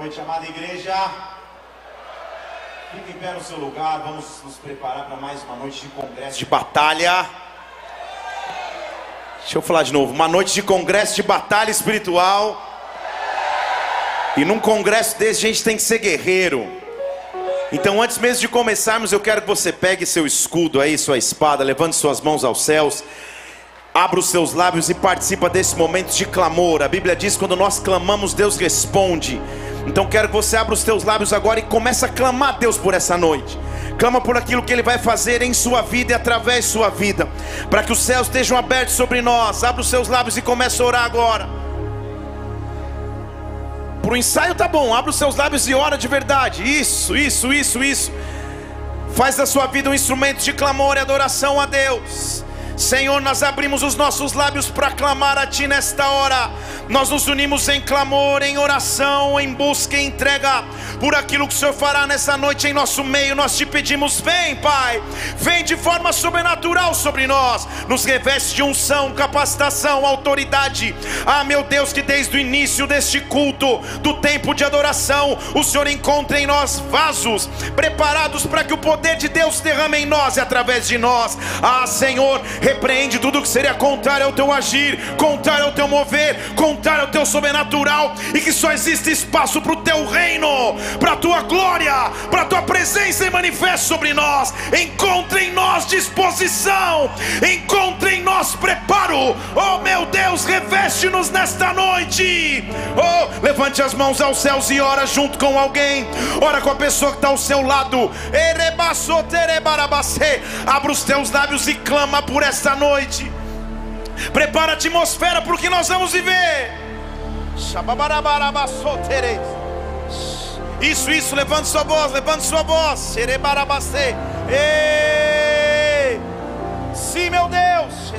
noite, amada igreja. Fique em pé no seu lugar, vamos nos preparar para mais uma noite de congresso de batalha. Deixa eu falar de novo, uma noite de congresso de batalha espiritual. E num congresso desse a gente tem que ser guerreiro. Então, antes mesmo de começarmos, eu quero que você pegue seu escudo aí, sua espada, levante suas mãos aos céus. Abra os seus lábios e participa desse momento de clamor. A Bíblia diz: quando nós clamamos, Deus responde. Então quero que você abra os teus lábios agora e comece a clamar a Deus por essa noite. Clama por aquilo que Ele vai fazer em sua vida e através de sua vida, para que os céus estejam abertos sobre nós. Abra os seus lábios e comece a orar agora. Para o ensaio tá bom, abra os seus lábios e ora de verdade. Isso, isso, isso, isso. Faz da sua vida um instrumento de clamor e adoração a Deus. Senhor, nós abrimos os nossos lábios para clamar a Ti nesta hora. Nós nos unimos em clamor, em oração, em busca e entrega por aquilo que o Senhor fará nessa noite em nosso meio. Nós te pedimos, vem, Pai, vem de forma sobrenatural sobre nós, nos reveste de unção, capacitação, autoridade. Ah, meu Deus, que desde o início deste culto, do tempo de adoração, o Senhor encontre em nós vasos preparados para que o poder de Deus derrame em nós e através de nós. Ah, Senhor, repreende tudo que seria contrário ao teu agir, contrário ao teu mover, contrário ao teu sobrenatural, e que só existe espaço para o teu reino, para a tua glória, para a tua presença e manifeste sobre nós. Encontre em nós disposição, encontre em nós preparo. Oh meu Deus, reveste-nos nesta noite. Oh, levante as mãos aos céus e ora junto com alguém, ora com a pessoa que está ao seu lado. Abra os teus lábios e clama por essa esta noite. Prepara a atmosfera para o que nós vamos viver. Isso, isso, levante sua voz, levante sua voz. Ei! Sim, meu Deus.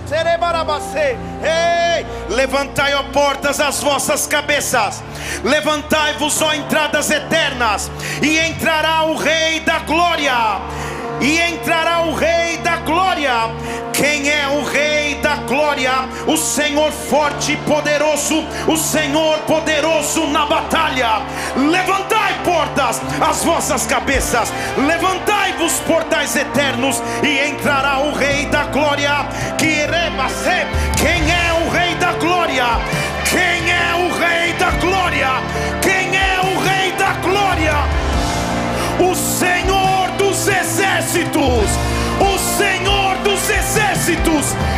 Ei! Levantai, ó portas, as vossas cabeças. Levantai-vos, ó entradas eternas. E entrará o Rei da Glória. E entrará o Rei da Glória quem é o Rei da Glória? O Senhor forte e poderoso, o Senhor poderoso na batalha. Levantai portas, as vossas cabeças, levantai-vos portais eternos, e entrará o Rei da Glória. Que quem é o Rei da Glória? Quem é o Rei da Glória? Quem é o Rei da Glória? O Senhor Eagles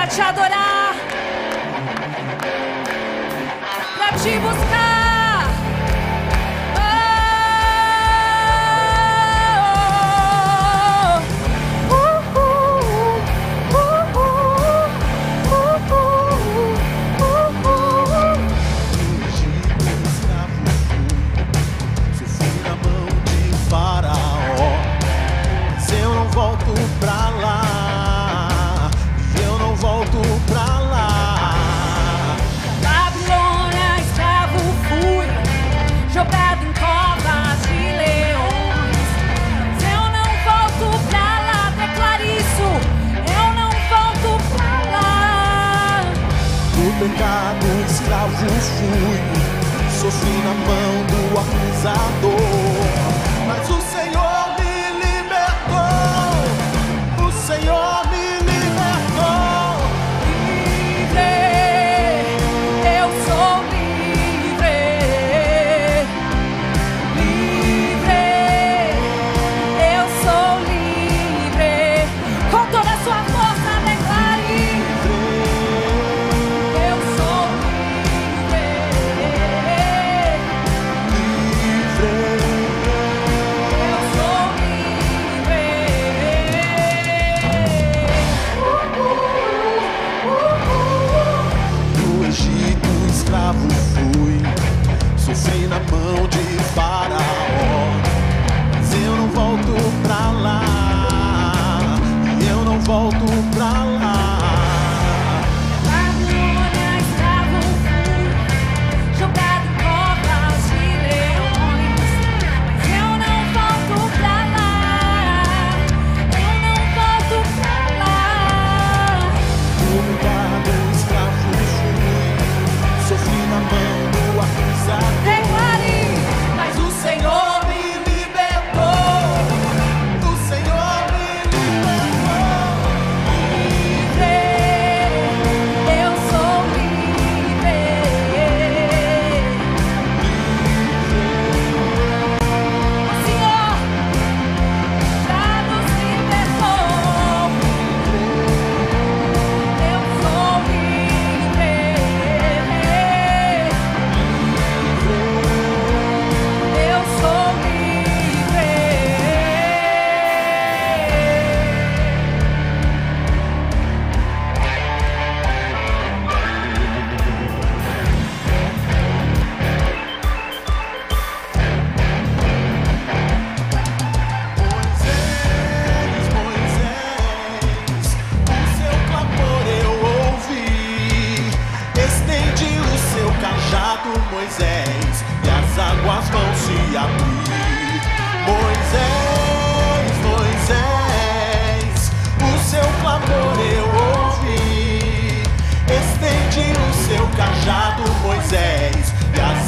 Para te adorar, para te buscar. Escravo fui. Sofri na mão do acusador.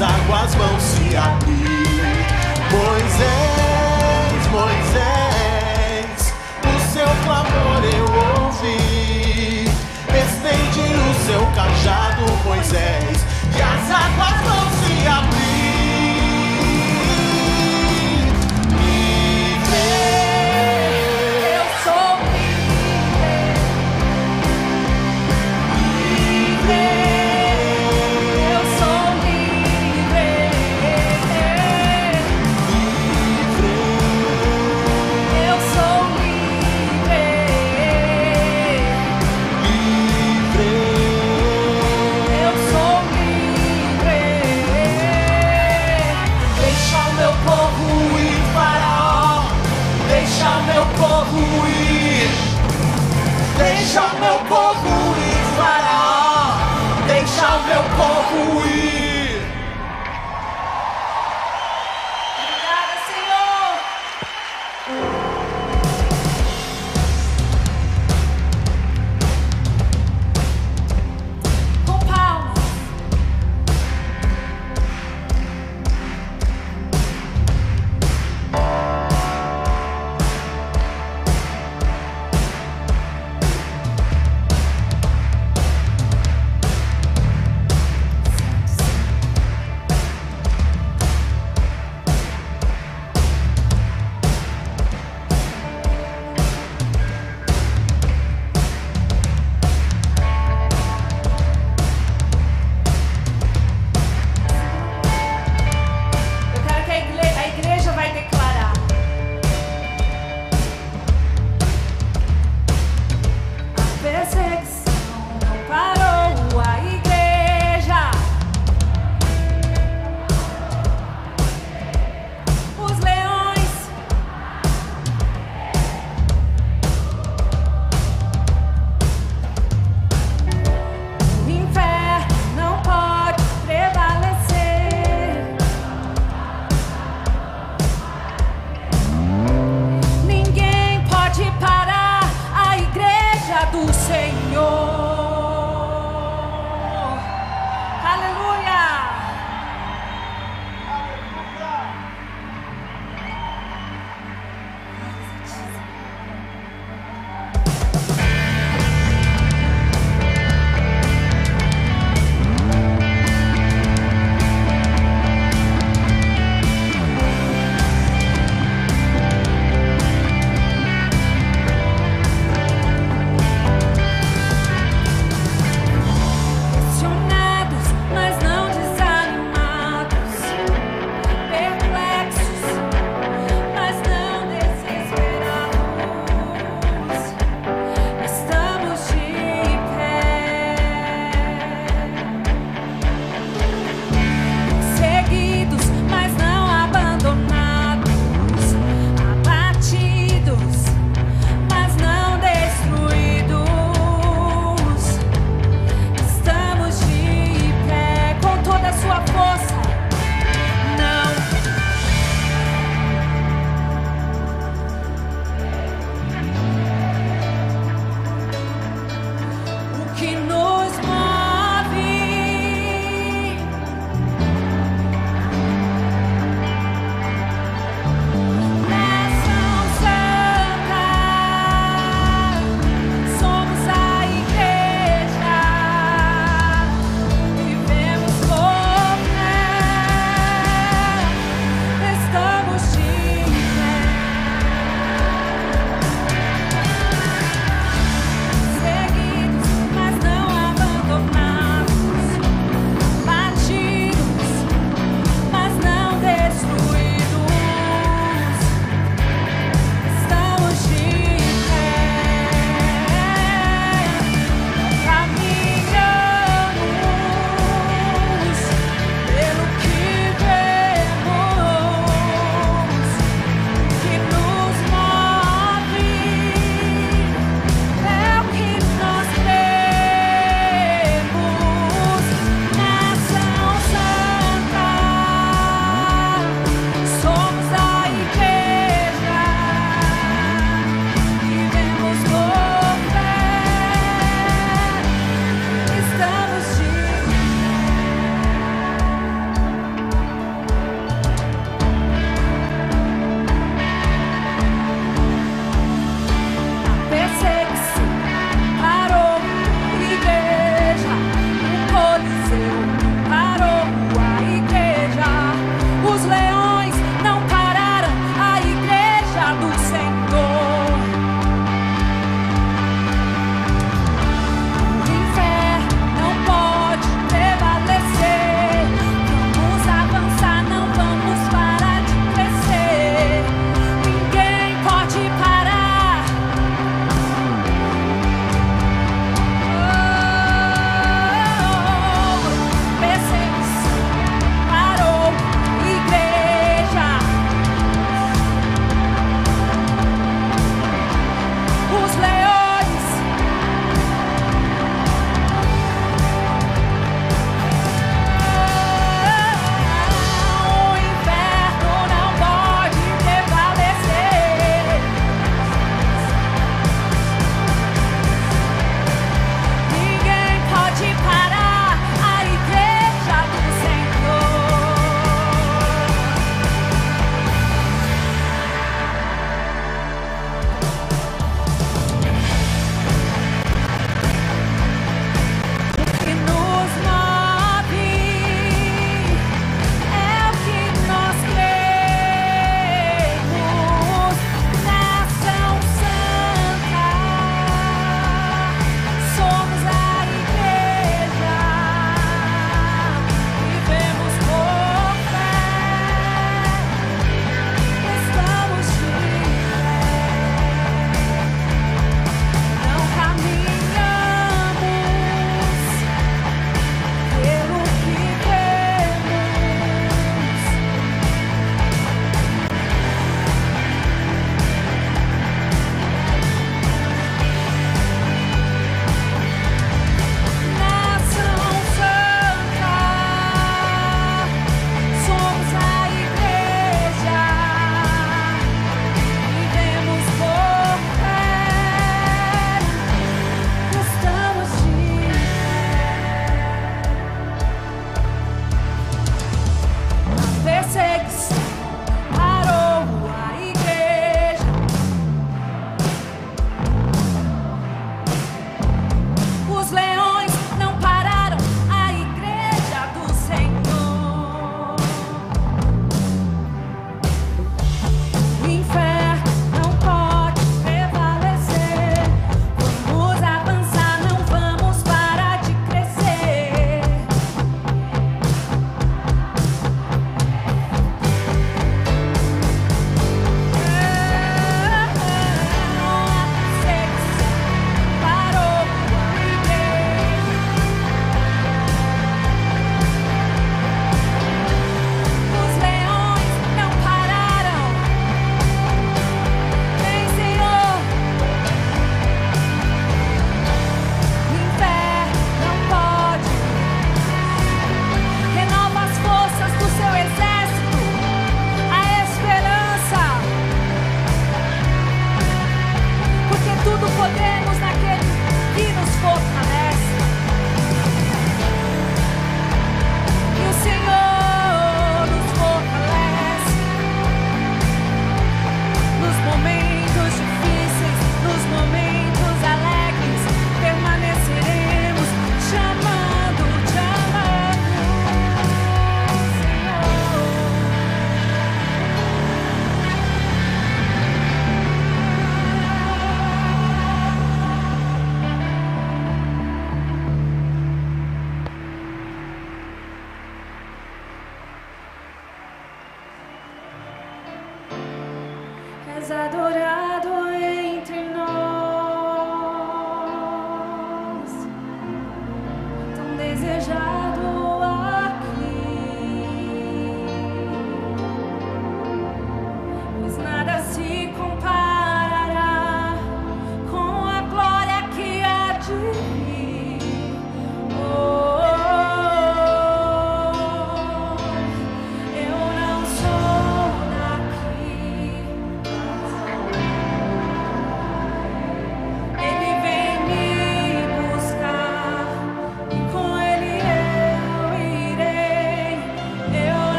as águas vão se abrir. Moisés, Moisés, o seu clamor eu ouvi. Estende o seu cajado, Moisés, e as águas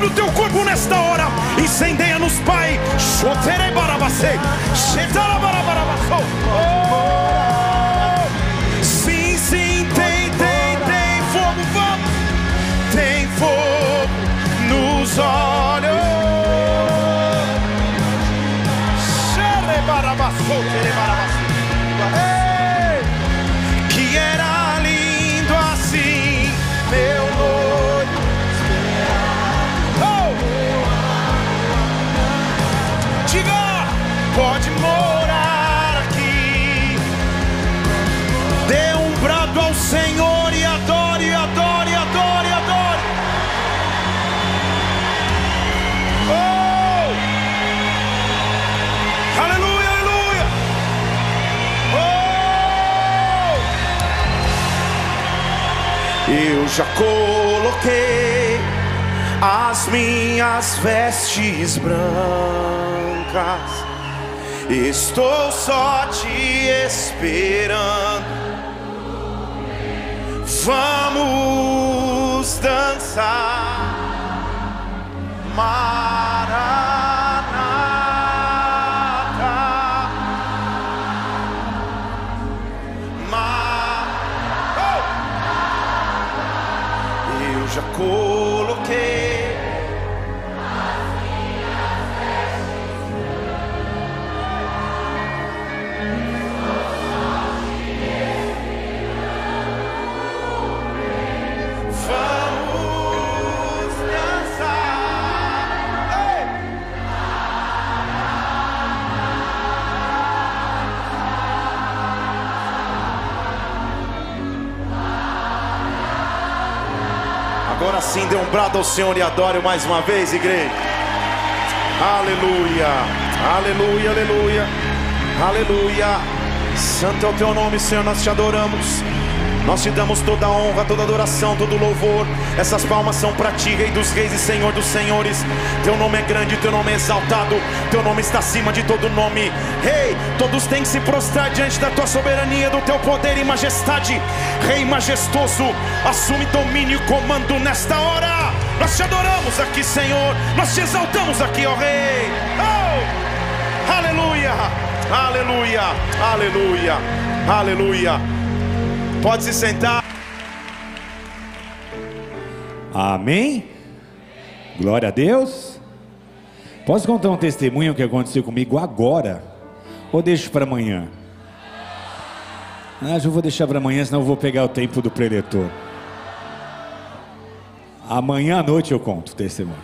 sobre o teu corpo nesta hora. Incendeia-nos, Pai. Oh! Já coloquei as minhas vestes brancas. Estou só te esperando. Vamos dançar. Maranata. Agora sim, dê um brado ao Senhor e adore mais uma vez, igreja. Aleluia, aleluia, aleluia, aleluia. Santo é o teu nome, Senhor, nós te adoramos. Nós te damos toda honra, toda adoração, todo louvor. Essas palmas são para ti, Rei dos Reis e Senhor dos Senhores. Teu nome é grande, teu nome é exaltado. Teu nome está acima de todo nome. Rei, todos têm que se prostrar diante da tua soberania, do teu poder e majestade. Rei majestoso, assume domínio e comando nesta hora. Nós te adoramos aqui, Senhor. Nós te exaltamos aqui, ó Rei. Oh! Aleluia, aleluia, aleluia, aleluia. Pode se sentar. Amém? Glória a Deus. Posso contar um testemunho que aconteceu comigo agora? Ou deixo para amanhã? Ah, eu vou deixar para amanhã, senão eu vou pegar o tempo do preletor. Amanhã à noite eu conto o testemunho.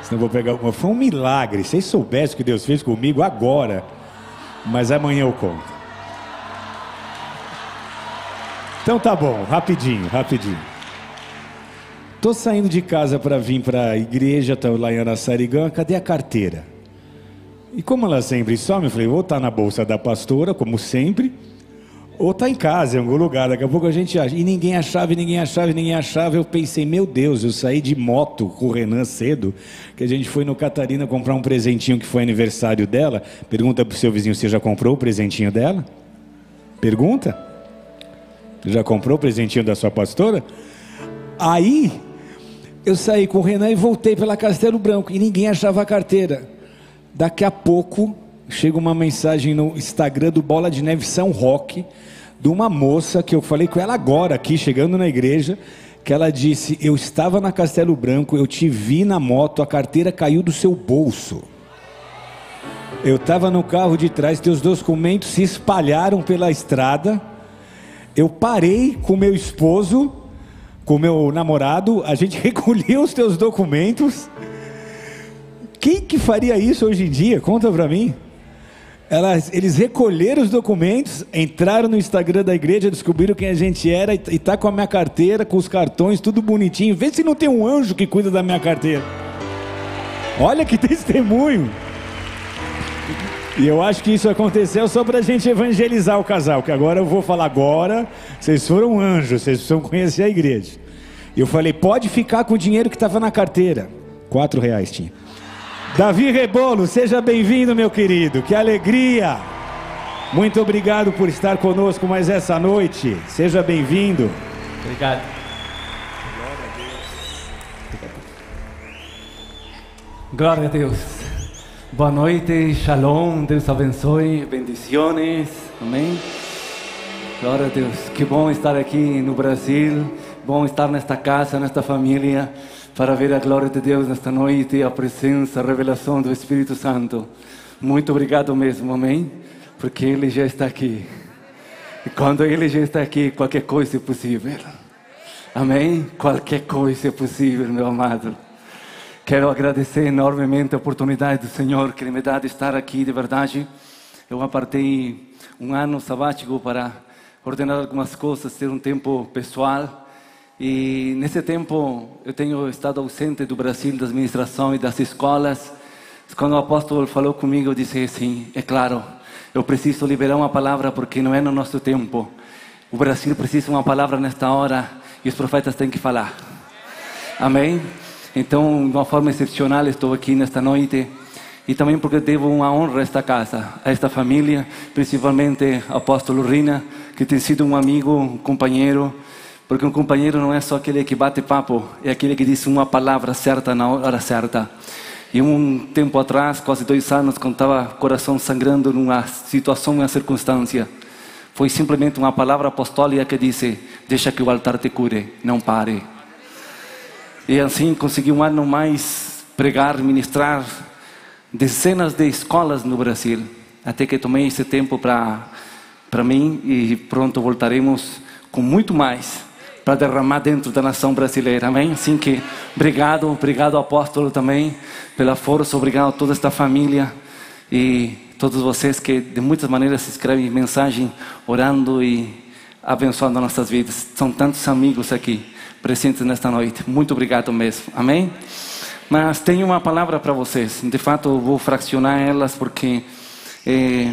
Senão eu vou pegar uma. Foi um milagre. Se vocês soubessem o que Deus fez comigo agora. Mas amanhã eu conto. Então tá bom, rapidinho, rapidinho. Tô saindo de casa para vir para a igreja, tô lá em Araçarigã, cadê a carteira? E como ela sempre some, eu falei, ou tá na bolsa da pastora, como sempre, ou tá em casa, em algum lugar, daqui a pouco a gente acha. E ninguém achava, ninguém achava, ninguém achava. Eu pensei, meu Deus, eu saí de moto com o Renan cedo, que a gente foi no Catarina comprar um presentinho que foi aniversário dela. Pergunta pro seu vizinho, você já comprou o presentinho dela? Pergunta. Já comprou o presentinho da sua pastora? Aí, eu saí com o Renan e voltei pela Castelo Branco, e ninguém achava a carteira. Daqui a pouco, chega uma mensagem no Instagram do Bola de Neve São Roque, de uma moça que eu falei com ela agora aqui, chegando na igreja, que ela disse: Eu estava na Castelo Branco, eu te vi na moto, a carteira caiu do seu bolso. Eu estava no carro de trás, teus documentos se espalharam pela estrada. Eu parei com meu esposo, com meu namorado, a gente recolheu os teus documentos. Quem que faria isso hoje em dia? Conta para mim. Elas, eles recolheram os documentos, entraram no Instagram da igreja, descobriram quem a gente era e, e tá com a minha carteira, com os cartões, tudo bonitinho. Vê se não tem um anjo que cuida da minha carteira. Olha que testemunho. E eu acho que isso aconteceu só para a gente evangelizar o casal, que agora eu vou falar agora, vocês foram anjos, vocês precisam conhecer a igreja. E eu falei, pode ficar com o dinheiro que estava na carteira. Quatro reais tinha. Davi Rebolo, seja bem-vindo, meu querido. Que alegria! Muito obrigado por estar conosco mais essa noite. Seja bem-vindo. Obrigado. Glória a Deus. Boa noite, shalom, Deus abençoe, bendiciones, amém. Glória a Deus. Que bom estar aqui no Brasil, bom estar nesta casa, nesta família, para ver a glória de Deus nesta noite, a presença, a revelação do Espírito Santo. Muito obrigado mesmo, amém? Porque Ele já está aqui. E quando Ele já está aqui, qualquer coisa é possível. Amém? Qualquer coisa é possível, meu amado. Quero agradecer enormemente a oportunidade do Senhor que me dá de estar aqui, de verdade. Eu apartei um ano sabático para ordenar algumas coisas, ter um tempo pessoal. E nesse tempo eu tenho estado ausente do Brasil, da administração e das escolas. Quando o apóstolo falou comigo, eu disse assim: é claro, eu preciso liberar uma palavra porque não é no nosso tempo. O Brasil precisa de uma palavra nesta hora e os profetas têm que falar. Amém? Então, de uma forma excepcional, estou aqui nesta noite. E também porque devo uma honra a esta casa, a esta família, principalmente ao apóstolo Rina, que tem sido um amigo, um companheiro. Porque um companheiro não é só aquele que bate papo, é aquele que diz uma palavra certa na hora certa. E um tempo atrás, quase dois anos, quando estava coração sangrando numa situação, numa circunstância, foi simplesmente uma palavra apostólica que disse: Deixa que o altar te cure, não pare. E assim consegui um ano mais pregar, ministrar dezenas de escolas no Brasil. Até que tomei esse tempo para mim e pronto voltaremos com muito mais para derramar dentro da nação brasileira. Amém? Assim que obrigado, obrigado apóstolo também pela força, obrigado a toda esta família e todos vocês que de muitas maneiras escrevem mensagem orando e abençoando nossas vidas. São tantos amigos aqui presentes nesta noite. Muito obrigado mesmo. Amém? Mas tenho uma palavra para vocês. De fato, eu vou fraccionar elas porque eh,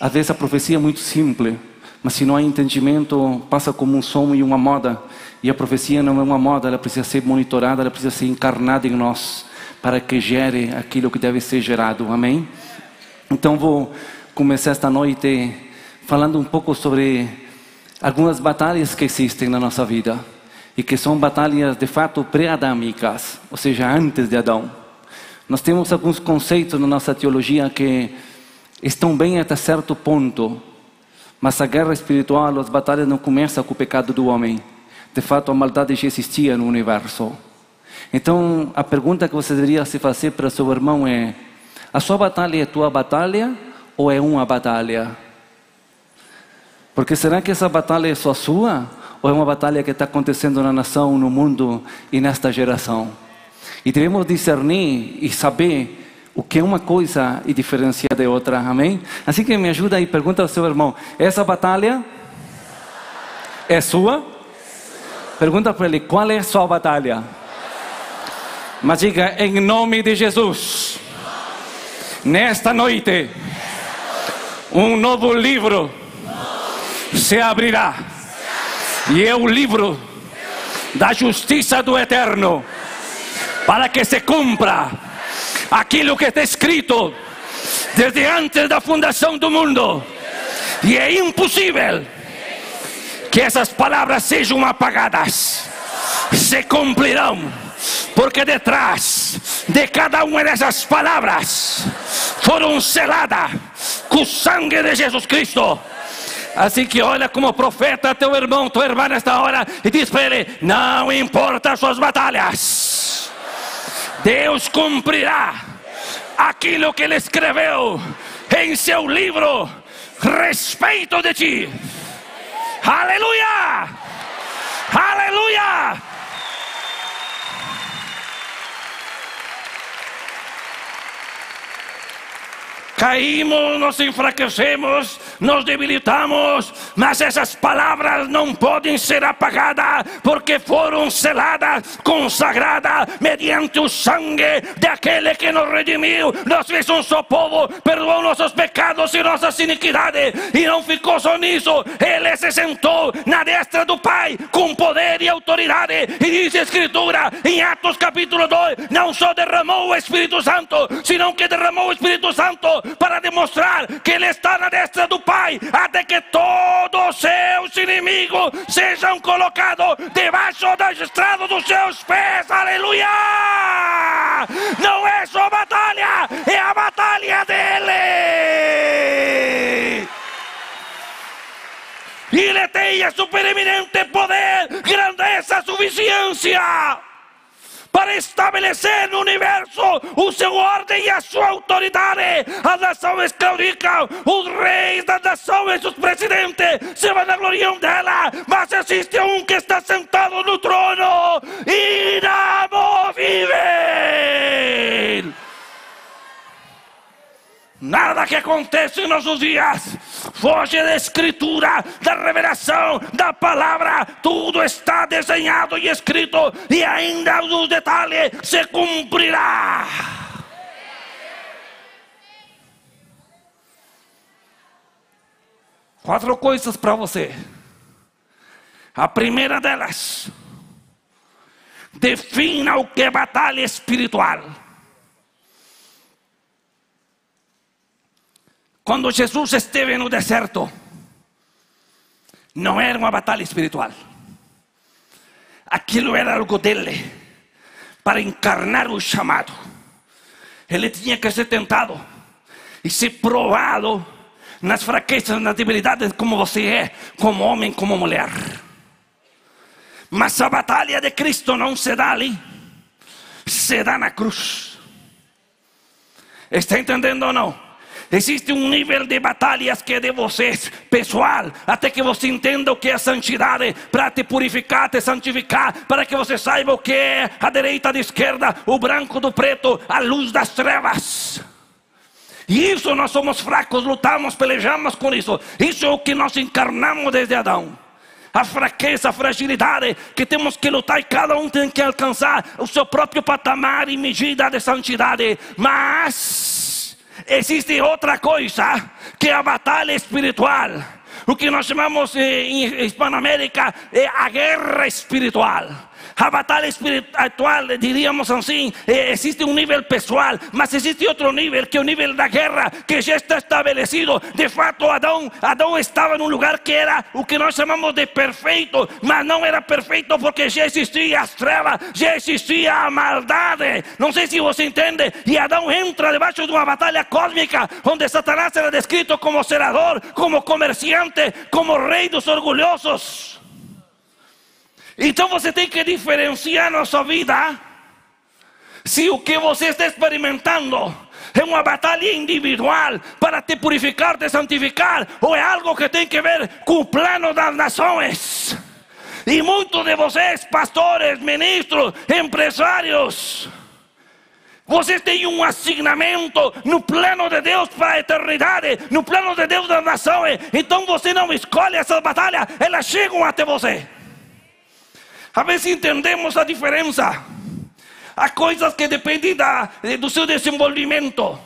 às vezes a profecia é muito simples, mas se não há entendimento, passa como um som e uma moda. E a profecia não é uma moda, ela precisa ser monitorada, ela precisa ser encarnada em nós para que gere aquilo que deve ser gerado. Amém? Então vou começar esta noite falando um pouco sobre algumas batalhas que existem na nossa vida e que são batalhas de fato pré-adâmicas, ou seja, antes de Adão. Nós temos alguns conceitos na nossa teologia que estão bem até certo ponto, mas a guerra espiritual, as batalhas não começam com o pecado do homem. De fato, a maldade já existia no universo. Então, a pergunta que você deveria se fazer para seu irmão é: a sua batalha é tua batalha ou é uma batalha? Porque será que essa batalha é só sua ou é uma batalha que está acontecendo na nação, no mundo e nesta geração? E devemos discernir e saber o que é uma coisa e diferenciar de outra, amém? Assim que me ajuda e pergunta ao seu irmão: essa batalha É sua? Pergunta para ele qual é a sua batalha. Mas diga em nome de Jesus. Nesta noite, um novo livro se abrirá. E é o livro da justiça do eterno. Para que se cumpra aquilo que está escrito desde antes da fundação do mundo. E é impossível que essas palavras sejam apagadas. Se cumprirão, porque detrás de cada uma dessas palavras foram seladas com o sangue de Jesus Cristo. Assim que olha como profeta teu irmão, tua irmã nesta hora e diz para ele: Não importa as suas batalhas, Deus cumprirá aquilo que ele escreveu em seu livro, respeito de ti. Aleluia! Aleluia! Caímos, nos enfraquecemos, nos debilitamos, mas essas palavras não podem ser apagadas, porque foram seladas, consagradas mediante o sangue daquele que nos redimiu, nos fez um só povo, perdoou nossos pecados e nossas iniquidades, e não ficou só nisso, ele se sentou na destra do Pai com poder e autoridade, e diz a Escritura em Atos capítulo 2: não só derramou o Espírito Santo, senão que derramou o Espírito Santo para demonstrar que Ele está na destra do Pai, até que todos os seus inimigos sejam colocados debaixo da estrada dos seus pés. Aleluia! Não é só batalha, é a batalha dele. Ele tem a supereminente poder, grandeza, suficiência para estabelecer no universo o seu ordem e a sua autoridade. As nações claudicam, os reis das nações, os presidentes se vanagloriam dela, mas existe um que está sentado no trono, inamovível. Nada que acontece em nossos dias foge da escritura, da revelação, da palavra. Tudo está desenhado e escrito, e ainda os detalhes se cumprirá. Quatro coisas para você. A primeira delas, defina o que é batalha espiritual. Quando Jesus esteve no deserto, não era uma batalha espiritual. Aquilo era algo dele, para encarnar o chamado. Ele tinha que ser tentado e ser provado nas fraquezas, nas debilidades, como você é, como homem, como mulher. Mas a batalha de Cristo não se dá ali, se dá na cruz. Está entendendo ou não? Existe um nível de batalhas que é de vocês, pessoal, até que você entenda o que é santidade, para te purificar, te santificar, para que você saiba o que é a direita da esquerda, o branco do preto, a luz das trevas. E isso nós somos fracos, lutamos, pelejamos com isso. Isso é o que nós encarnamos desde Adão. A fraqueza, a fragilidade que temos que lutar e cada um tem que alcançar o seu próprio patamar e medida de santidade. Mas existe outra coisa que a batalha espiritual. O que nós chamamos eh, em Hispanoamérica é a guerra espiritual. A batalha espiritual, diríamos assim, eh, existe um nível pessoal, mas existe outro nível, que é o nível da guerra, que já está estabelecido. De fato, Adão, Adão estava num lugar que era o que nós chamamos de perfeito, mas não era perfeito porque já existia as trevas, já existia a maldade. Não sei se você entende. E Adão entra debaixo de uma batalha cósmica, onde Satanás era descrito como senador, como comerciante, como rei dos orgulhosos. Então você tem que diferenciar na sua vida se o que você está experimentando é uma batalha individual para te purificar, te santificar, ou é algo que tem que ver com o plano das nações. E muitos de vocês, pastores, ministros, empresários, Você tem um assignamento no plano de Deus para a eternidade, no plano de Deus das nações. Então você não escolhe essas batalhas, elas chegam até você. A ver se entendemos a diferença. Há coisas que dependem da, do seu desenvolvimento.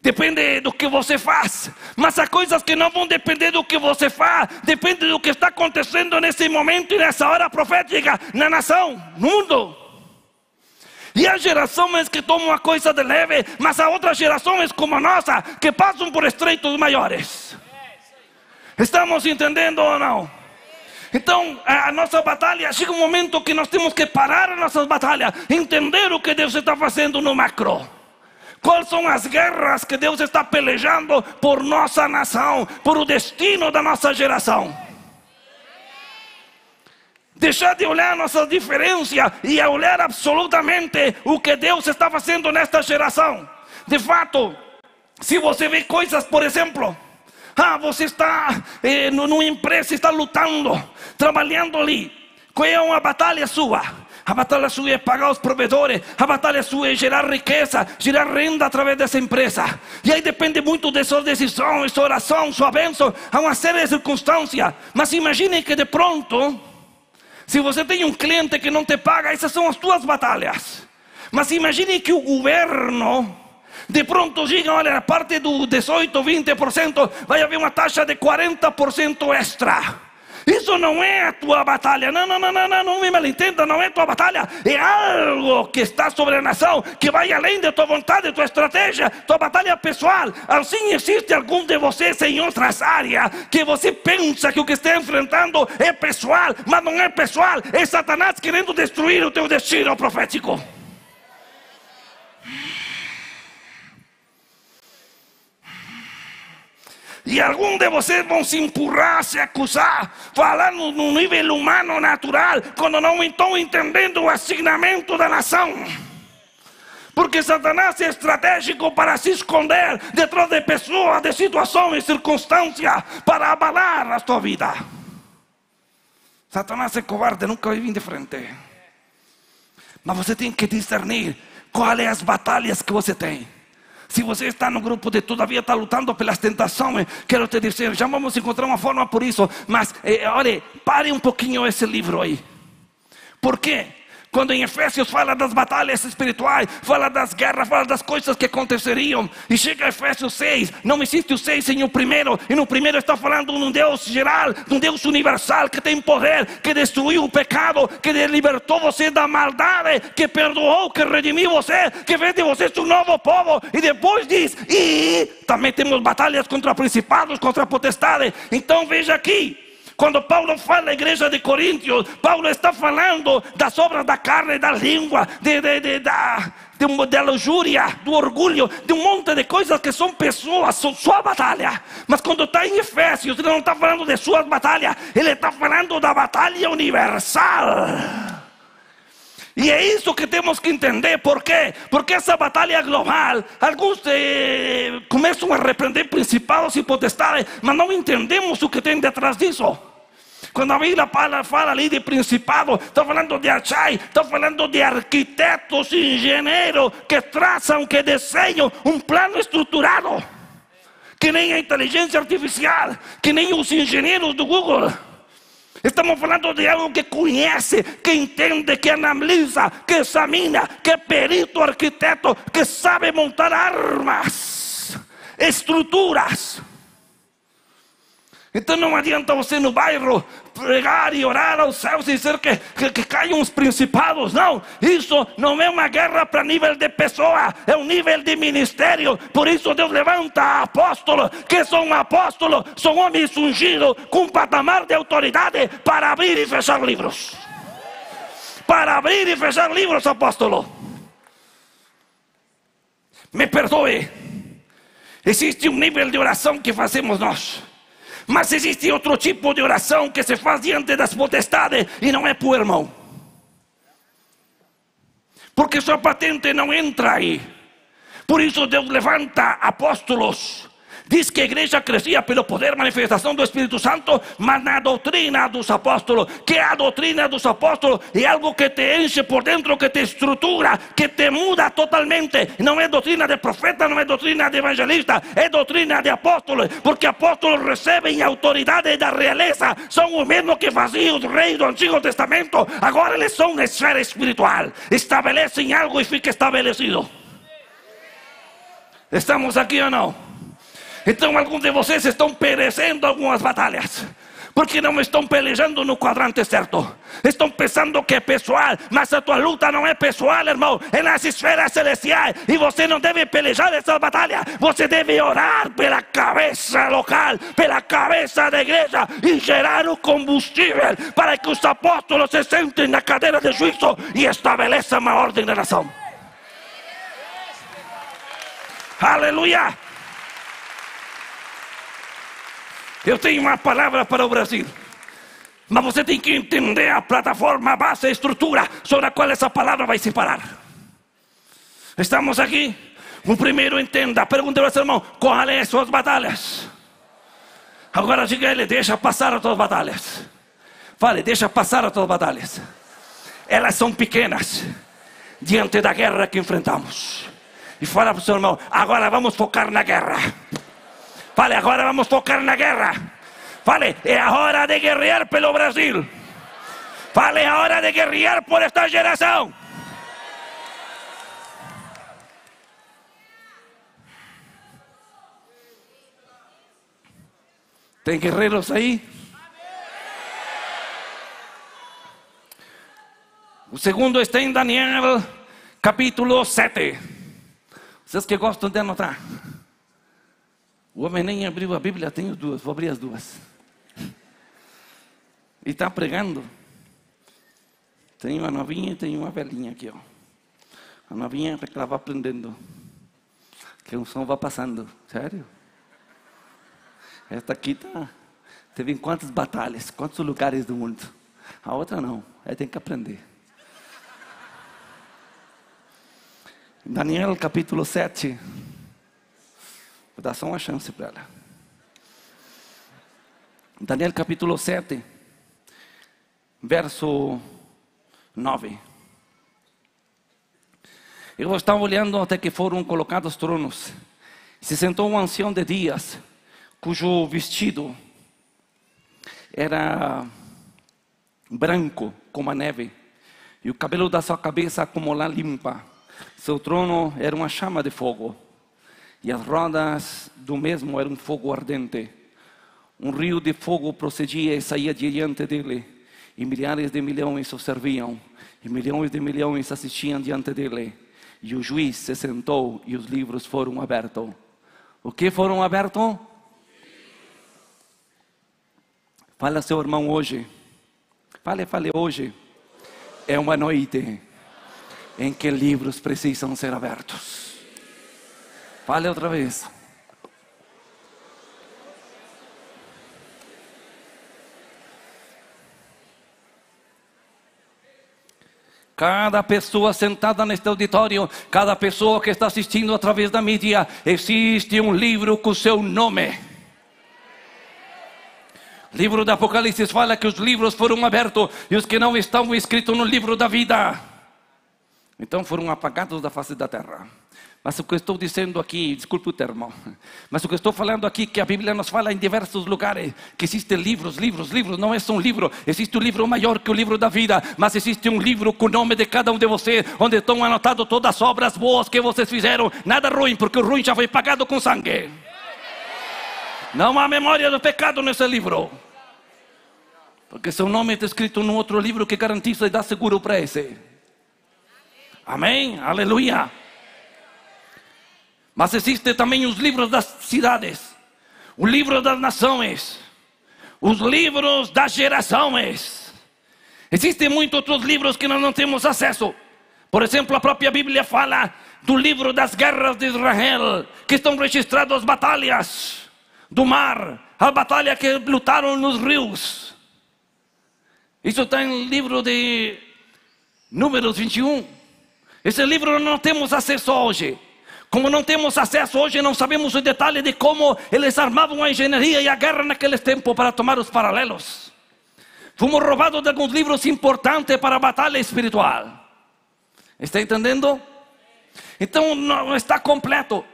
Depende do que você faz. Mas há coisas que não vão depender do que você faz. Depende do que está acontecendo nesse momento e nessa hora profética na nação, no mundo. E há gerações que tomam a coisa de leve, mas há outras gerações como a nossa que passam por estreitos maiores. Estamos entendendo ou não? Então, a nossa batalha chega um momento que nós temos que parar as nossas batalhas, entender o que Deus está fazendo no macro. Quais são as guerras que Deus está pelejando por nossa nação, por o destino da nossa geração? Deixar de olhar nossas diferenças e olhar absolutamente o que Deus está fazendo nesta geração. De fato, se você vê coisas, por exemplo, ah, você está eh, numa empresa, está lutando, trabalhando ali. Qual é uma batalha sua? A batalha sua é pagar os provedores, a batalha sua é gerar riqueza, gerar renda através dessa empresa. E aí depende muito de sua decisão, sua oração, sua bênção, há uma série de circunstâncias. Mas imagine que de pronto se você tem um cliente que não te paga, essas são as tuas batalhas. Mas imagine que o governo de pronto diga, olha, a parte do 18, 20%, vai haver uma taxa de 40% extra. Isso não é a tua batalha. Não, não, não, não, não, não me malentenda, não é tua batalha. É algo que está sobre a nação, que vai além de tua vontade, tua estratégia, tua batalha pessoal. Assim existe algum de vocês em outras áreas que você pensa que o que está enfrentando é pessoal, mas não é pessoal. É Satanás querendo destruir o teu destino profético. E alguns de vocês vão se empurrar, se acusar, falar no, nível humano natural, quando não estão entendendo o assignamento da nação. Porque Satanás é estratégico para se esconder detrás de pessoas, de situações, circunstâncias, para abalar a sua vida. Satanás é covarde, nunca vai vir de frente. Mas você tem que discernir quais as batalhas que você tem. Se você está no grupo de todavia está lutando pelas tentações, quero te dizer, já vamos encontrar uma forma por isso. Mas, eh, olha, pare um pouquinho esse livro aí. Por quê? Quando em Efésios fala das batalhas espirituais, fala das guerras, fala das coisas que aconteceriam. E chega a Efésios 6, não existe o 6 sem o primeiro. E no primeiro está falando de um Deus geral, de um Deus universal que tem poder, que destruiu o pecado, que libertou você da maldade, que perdoou, que redimiu você, que fez de você um novo povo. E depois diz, e também temos batalhas contra principados, contra potestades. Então veja aqui, quando Paulo fala à igreja de Coríntios, Paulo está falando das obras da carne, da língua, de, de, de, da, de, da luxúria, do orgulho, de um monte de coisas que são pessoas, são sua batalha. Mas quando está em Efésios, ele não está falando de suas batalhas, ele está falando da batalha universal. E é isso que temos que entender. Por quê? Porque essa batalha global, alguns eh, a repreender principados e potestades, mas não entendemos o que tem detrás disso. Quando a Bíblia fala, fala de principado, está falando de achai, está falando de arquitetos, engenheiros que traçam, que desenham um plano estruturado, que nem a inteligência artificial, que nem os engenheiros do Google. Estamos falando de algo que conhece, que entende, que analisa, que examina, que é perito arquiteto, que sabe montar armas, estruturas. Então não adianta você no bairro pregar e orar aos céus e dizer que, que, que caiam os principados. Não, isso não é uma guerra para nível de pessoa, é um nível de ministério. Por isso Deus levanta apóstolos, que são apóstolos, são homens ungidos com um patamar de autoridade para abrir e fechar livros. Para abrir e fechar livros, apóstolo. Me perdoe. Existe um nível de oração que fazemos nós mas existe outro tipo de oração que se faz diante das potestades e não é para o irmão. Porque sua patente não entra aí. Por isso Deus levanta apóstolos Diz que a igreja crescia pelo poder manifestação do Espírito Santo, mas na doutrina dos apóstolos. Que a doutrina dos apóstolos é algo que te enche por dentro, que te estrutura, que te muda totalmente. Não é doutrina de profeta, não é doutrina de evangelista, é doutrina de apóstolos, porque apóstolos recebem autoridade da realeza, são os mesmos que faziam os reis do Antigo Testamento, agora eles são esfera espiritual, estabelecem algo e fica estabelecido. Estamos aqui ou não? Então alguns de vocês estão perecendo algumas batalhas. Porque não estão pelejando no quadrante certo. Estão pensando que é pessoal, mas a tua luta não é pessoal, irmão. É nas esferas celestiais. E você não deve pelejar essa batalha. Você deve orar pela cabeça local, pela cabeça da igreja e gerar o combustível para que os apóstolos se sentem na cadeira de juízo e estabeleçam uma ordem da nação. Aleluia! Eu tenho uma palavra para o Brasil. Mas você tem que entender a plataforma, a base, a estrutura sobre a qual essa palavra vai se parar. Estamos aqui. O primeiro entenda, pergunte ao seu irmão, quais são suas batalhas? Agora diga a ele, deixa passar as tuas batalhas. Fale, deixa passar as tuas batalhas. Elas são pequenas diante da guerra que enfrentamos. E fala para o seu irmão, agora vamos focar na guerra. Fale, agora vamos focar na guerra. Fale, é a hora de guerrear pelo Brasil. Fale, é a hora de guerrear por esta geração. Tem guerreiros aí? O segundo está em Daniel, capítulo 7. Vocês que gostam de anotar. O homem nem abriu a Bíblia, tenho duas, vou abrir as duas. E está pregando. Tem uma novinha e tem uma velhinha aqui, ó. A novinha é que ela vai aprendendo. Que o som vai passando. Sério? Esta aqui tá, teve em quantas batalhas, quantos lugares do mundo. A outra não, ela tem que aprender. Daniel capítulo 7. Vou dar só uma chance para ela. Daniel capítulo 7, verso 9. Eu estava olhando até que foram colocados tronos. Se sentou um ancião de dias, cujo vestido era branco como a neve, e o cabelo da sua cabeça como lã limpa. Seu trono era uma chama de fogo e as rodas do mesmo eram fogo ardente. Um rio de fogo procedia e saía diante dele, e milhares de milhões o serviam, e milhões de milhões assistiam diante dele. E o juiz se sentou e os livros foram abertos. O que foram abertos? Fala seu irmão hoje. Fale, fale hoje. É uma noite em que livros precisam ser abertos. Fale outra vez. Cada pessoa sentada neste auditório, cada pessoa que está assistindo através da mídia, existe um livro com seu nome. O livro do Apocalipse fala que os livros foram abertos e os que não estavam escritos no livro da vida, então foram apagados da face da terra. Mas o que estou dizendo aqui, desculpe o termo, mas o que estou falando aqui, que a Bíblia nos fala em diversos lugares, que existem livros, livros, livros, não é só um livro, existe um livro maior que o livro da vida, mas existe um livro com o nome de cada um de vocês, onde estão anotadas todas as obras boas que vocês fizeram, nada ruim, porque o ruim já foi pagado com sangue. Não há memória do pecado nesse livro. Porque seu nome está escrito num outro livro que garantiza e dá seguro para esse. Amém? Aleluia. Mas existem também os livros das cidades, o livro das nações, os livros das gerações. Existem muitos outros livros que nós não temos acesso. Por exemplo, a própria Bíblia fala do livro das guerras de Israel, que estão registradas as batalhas do mar, a batalha que lutaram nos rios. Isso está em livro de Números 21. Esse livro não temos acesso hoje. Como não temos acesso hoje, não sabemos o detalhe de como eles armavam a engenharia e a guerra naqueles tempos para tomar os paralelos. Fomos roubados de alguns livros importantes para a batalha espiritual. Está entendendo? Então não está completo.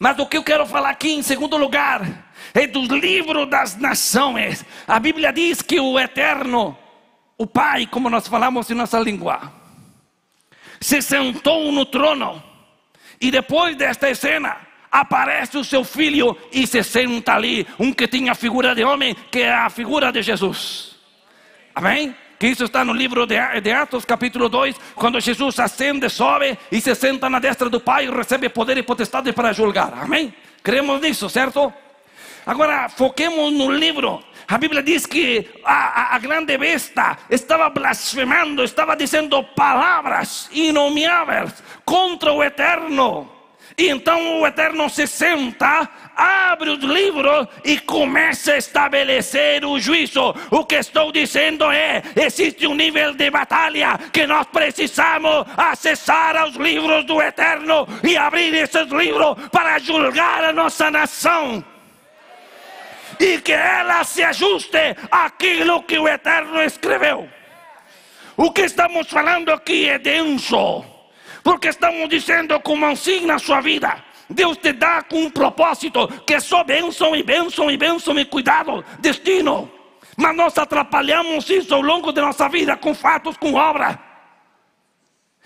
Mas o que eu quero falar aqui em segundo lugar é dos livros das nações. A Bíblia diz que o Eterno, o Pai, como nós falamos em nossa língua, se sentou no trono e depois desta cena aparece o seu filho e se senta ali, um que tinha a figura de homem, que é a figura de Jesus. Amém? Que isso está no livro de de Atos, capítulo 2, quando Jesus ascende, sobe e se senta na destra do Pai e recebe poder e potestade para julgar. Amém? Cremos nisso, certo? Agora, foquemos no livro. A Bíblia diz que a, a, a grande besta estava blasfemando, estava dizendo palavras inomeáveis contra o Eterno. E então o Eterno se senta, abre os livros e começa a estabelecer o juízo. O que estou dizendo é: existe um nível de batalha que nós precisamos acessar aos livros do Eterno e abrir esses livros para julgar a nossa nação. E que ela se ajuste àquilo que o Eterno escreveu. O que estamos falando aqui é denso porque estamos dizendo como ensina a sua vida. Deus te dá com um propósito que é só bênção e bênção e bênção e cuidado, destino. Mas nós atrapalhamos isso ao longo da nossa vida com fatos, com obra.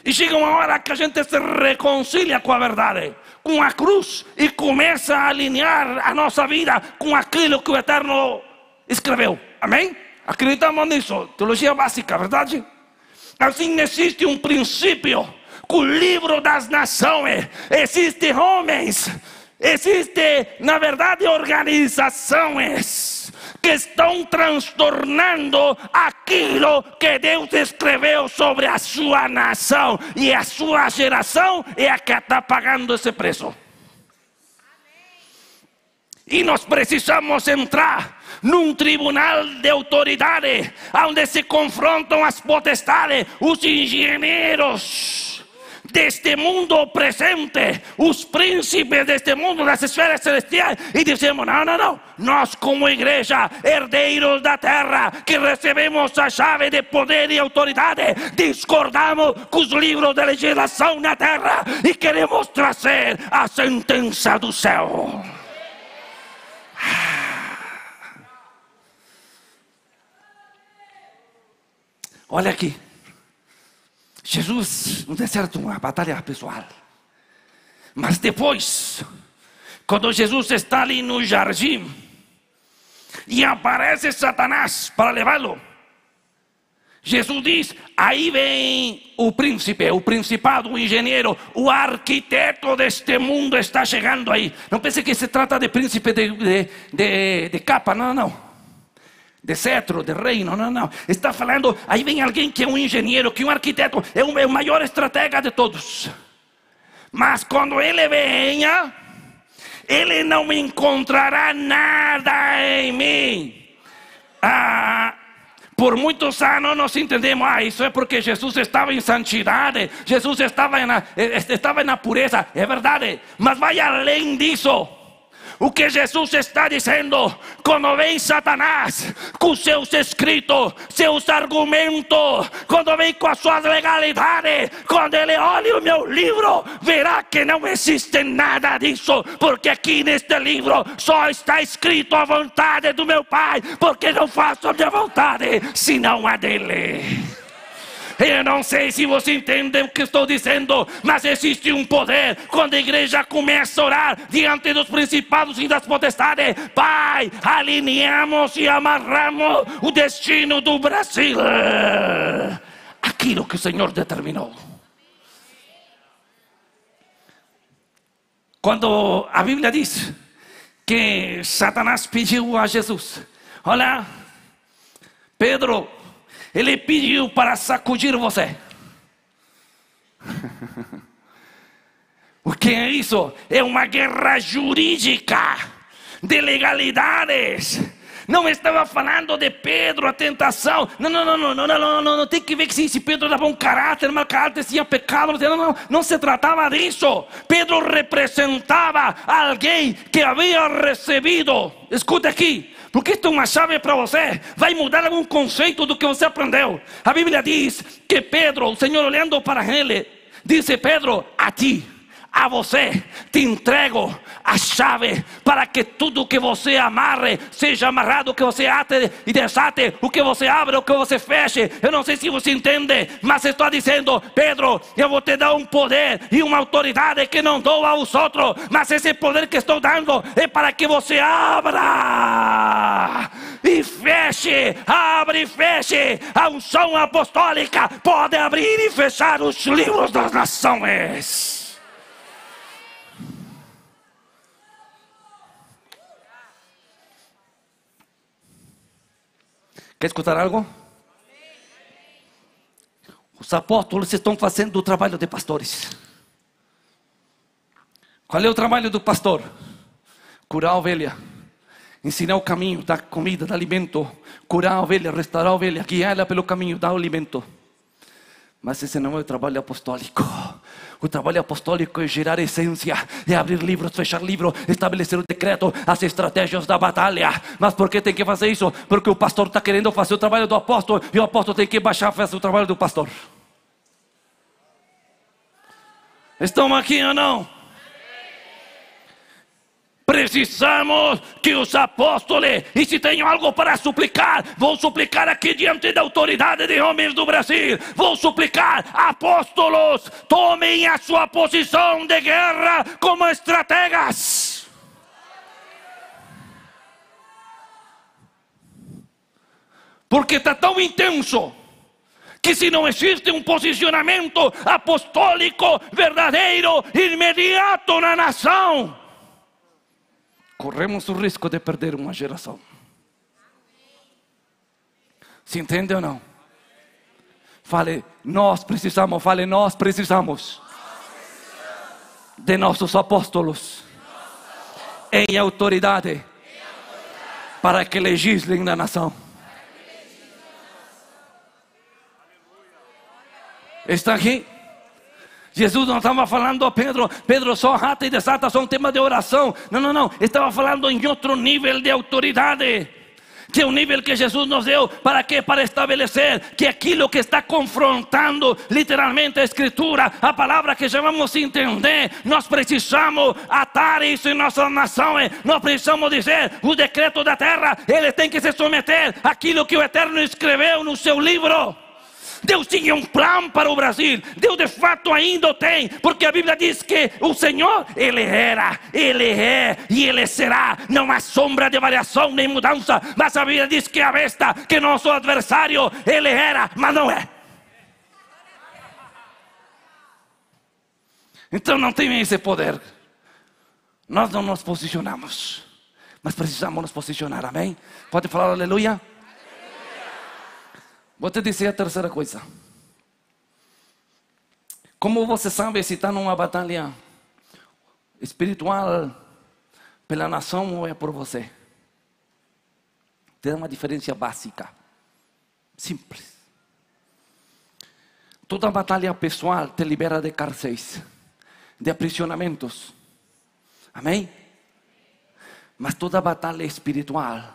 E chega uma hora que a gente se reconcilia com a verdade, com a cruz, e começa a alinhar a nossa vida com aquilo que o Eterno escreveu. Amém? Acreditamos nisso. Teologia básica, verdade? Assim existe um princípio o livro das nações. Existem homens, existem, na verdade, organizações que estão transtornando aquilo que Deus escreveu sobre a sua nação. E a sua geração é a que está pagando esse preço. E nós precisamos entrar num tribunal de autoridade, onde se confrontam as potestades, os engenheiros deste mundo presente, os príncipes deste mundo, das esferas celestiais, e dizemos: não, não, não, nós, como igreja, herdeiros da terra, que recebemos a chave de poder e autoridade, discordamos com os livros de legislação na terra e queremos trazer a sentença do céu. Olha aqui. Jesus no deserto, uma batalha pessoal. Mas depois, quando Jesus está ali no jardim, e aparece Satanás para levá-lo, Jesus diz: aí vem o príncipe, o principado, o engenheiro, o arquiteto deste mundo está chegando aí. Não pense que se trata de príncipe de, de, de, de capa, não, não de cetro, de reino, não, não. Está falando, aí vem alguém que é um engenheiro, que é um arquiteto, é o, maior estratega de todos. Mas quando ele venha, ele não encontrará nada em mim. Ah, por muitos anos nós entendemos, ah, isso é porque Jesus estava em santidade, Jesus estava na, eh, estava na pureza, é verdade, mas vai além disso. O que Jesus está dizendo, quando vem Satanás com seus escritos, seus argumentos, quando vem com as suas legalidades, quando ele olha o meu livro, verá que não existe nada disso, porque aqui neste livro só está escrito a vontade do meu Pai, porque não faço a minha vontade, senão a dele. Eu não sei se você entende o que estou dizendo, mas existe um poder quando a igreja começa a orar diante dos principados e das potestades. Pai, alinhamos e amarramos o destino do Brasil. Aquilo que o Senhor determinou. Quando a Bíblia diz que Satanás pediu a Jesus: Olha, Pedro, ele pediu para sacudir você. o que é isso? É uma guerra jurídica de legalidades. Não estava falando de Pedro, a tentação. Não, não, não, não, não, não, não, não, não tem que ver que se Pedro era bom caráter, mau caráter, tinha pecado. Não, não, não se tratava disso. Pedro representava alguém que havia recebido. Escute aqui. Porque isto é uma chave para você. Vai mudar algum conceito do que você aprendeu. A Bíblia diz que Pedro, o Senhor olhando para ele, disse: Pedro, a ti a você te entrego a chave para que tudo que você amarre seja amarrado, que você ate e desate, o que você abre, o que você feche. Eu não sei se você entende, mas estou dizendo, Pedro, eu vou te dar um poder e uma autoridade que não dou aos outros, mas esse poder que estou dando é para que você abra e feche, abre e feche. A unção apostólica pode abrir e fechar os livros das nações. Quer escutar algo? Os apóstolos estão fazendo o trabalho de pastores. Qual é o trabalho do pastor? Curar a ovelha, ensinar o caminho, dar comida, dar alimento, curar a ovelha, restaurar a ovelha, guiar ela pelo caminho, dar o alimento. Mas esse não é o trabalho apostólico. O trabalho apostólico é gerar essência, é abrir livros, fechar livros, estabelecer o decreto, as estratégias da batalha. Mas por que tem que fazer isso? Porque o pastor está querendo fazer o trabalho do apóstolo e o apóstolo tem que baixar fazer o trabalho do pastor. Estão aqui ou não? Precisamos que os apóstolos, e se tenho algo para suplicar, vou suplicar aqui diante da autoridade de homens do Brasil, vou suplicar, apóstolos, tomem a sua posição de guerra como estrategas. Porque está tão intenso que se não existe um posicionamento apostólico verdadeiro, imediato na nação, corremos o risco de perder uma geração. Se entende ou não? Fale, nós precisamos, fale, nós precisamos de nossos apóstolos em autoridade para que legislem na nação. Está aqui? Jesus não estava falando a Pedro, Pedro só rata e desata, só um tema de oração. Não, não, não. Estava falando em outro nível de autoridade. Que é o nível que Jesus nos deu. ¿Para quê? Para estabelecer que aquilo que está confrontando literalmente a Escritura, a palavra que chamamos de entender, nós precisamos atar isso em nossas nações. Nós precisamos dizer: o decreto da terra, ele tem que se submeter àquilo que o Eterno escreveu no seu livro. Deus tinha um plano para o Brasil. Deus de fato ainda o tem, porque a Bíblia diz que o Senhor, Ele era, Ele é e Ele será. Não há sombra de variação nem mudança. Mas a Bíblia diz que a besta, que nosso adversário, Ele era, mas não é. Então não tem esse poder. Nós não nos posicionamos, mas precisamos nos posicionar, amém? Pode falar aleluia? Vou te dizer a terceira coisa. Como você sabe se está numa batalha espiritual pela nação ou é por você? Tem uma diferença básica, simples. Toda batalha pessoal te libera de cárceis, de aprisionamentos. Amém? Mas toda batalha espiritual,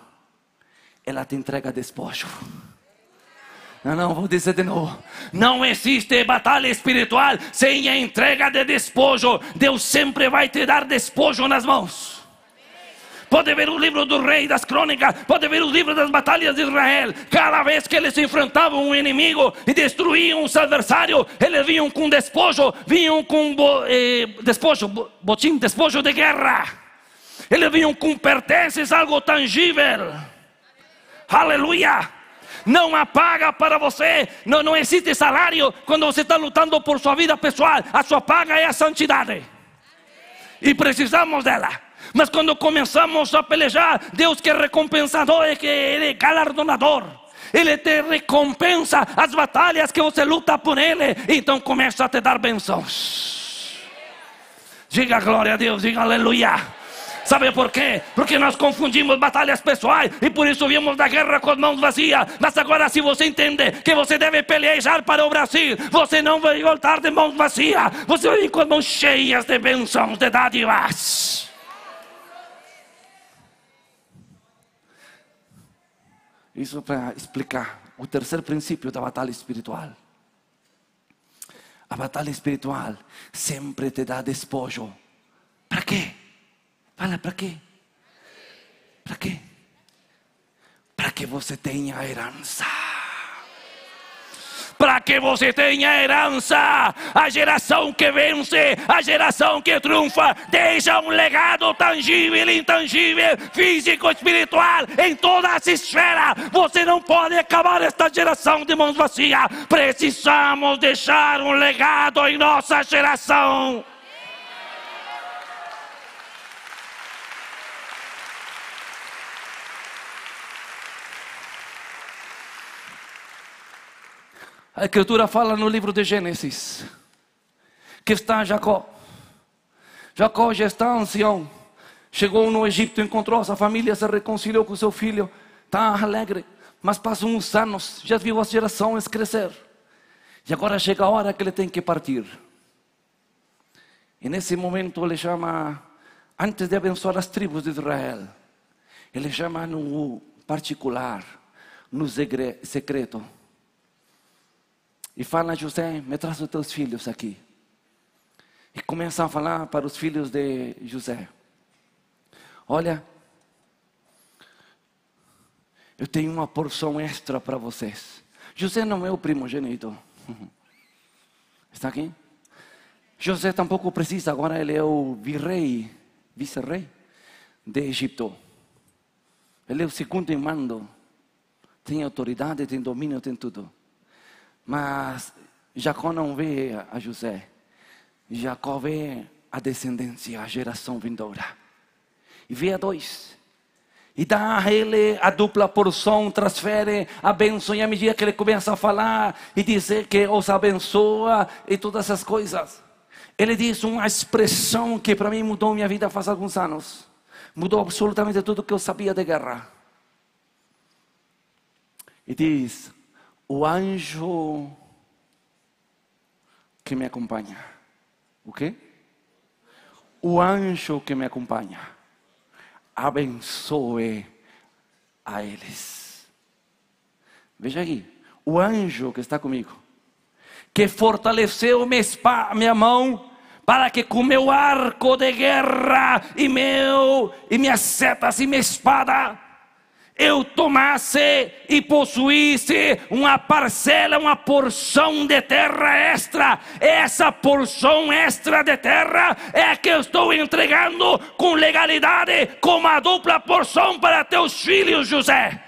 ela te entrega despojo. Não, não, vou dizer de novo. Não existe batalha espiritual sem a entrega de despojo. Deus sempre vai te dar despojo nas mãos. Pode ver o livro do rei das crônicas, pode ver o livro das batalhas de Israel. Cada vez que eles enfrentavam um inimigo e destruíam os adversários, eles vinham com despojo, vinham com bo, eh, despojo, botim, despojo de guerra. Eles vinham com pertences, algo tangível. Aleluia não há paga para você, não, não existe salário quando você está lutando por sua vida pessoal, a sua paga é a santidade, e precisamos dela. Mas quando começamos a pelejar, Deus que é recompensador, é que Ele é galardonador. Ele te recompensa as batalhas que você luta por Ele, então começa a te dar bênçãos. Diga glória a Deus, diga aleluia. Sabe por quê? Porque nós confundimos batalhas pessoais e por isso viemos da guerra com as mãos vazias. Mas agora, se você entende que você deve pelejar para o Brasil, você não vai voltar de mãos vazias, você vai vir com as mãos cheias de bênçãos, de dádivas. Isso para explicar o terceiro princípio da batalha espiritual. A batalha espiritual sempre te dá despojo. Para quê? Fala, para quê? Para quê? Para que você tenha herança. Para que você tenha herança, a geração que vence, a geração que triunfa, deixa um legado tangível, intangível, físico, espiritual, em todas as esferas. Você não pode acabar esta geração de mãos vazias. Precisamos deixar um legado em nossa geração. A Escritura fala no livro de Gênesis que está Jacó. Jacó já está ancião. Chegou no Egito, encontrou sua família, se reconciliou com seu filho, está alegre. Mas passam uns anos, já viu as gerações crescer. E agora chega a hora que ele tem que partir. E nesse momento ele chama, antes de abençoar as tribos de Israel, ele chama no particular, no secreto e fala a José: Me traz os teus filhos aqui. E começa a falar para os filhos de José: Olha, eu tenho uma porção extra para vocês. José não é o primogênito. Está aqui? José tampouco precisa, agora ele é o virrei, vice-rei de Egito. Ele é o segundo em mando. Tem autoridade, tem domínio, tem tudo. Mas Jacó não vê a José. Jacó vê a descendência, a geração vindoura. E vê a dois. E dá a ele a dupla porção, transfere a bênção. E à medida que ele começa a falar e dizer que os abençoa e todas essas coisas, ele diz uma expressão que para mim mudou minha vida faz alguns anos. Mudou absolutamente tudo que eu sabia de guerra. E diz: o anjo que me acompanha. O quê? O anjo que me acompanha. Abençoe a eles. Veja aqui. O anjo que está comigo. Que fortaleceu minha mão para que com meu arco de guerra e meu e minhas setas e minha espada eu tomasse e possuísse uma parcela, uma porção de terra extra. Essa porção extra de terra é a que eu estou entregando com legalidade, com uma dupla porção para teus filhos, José.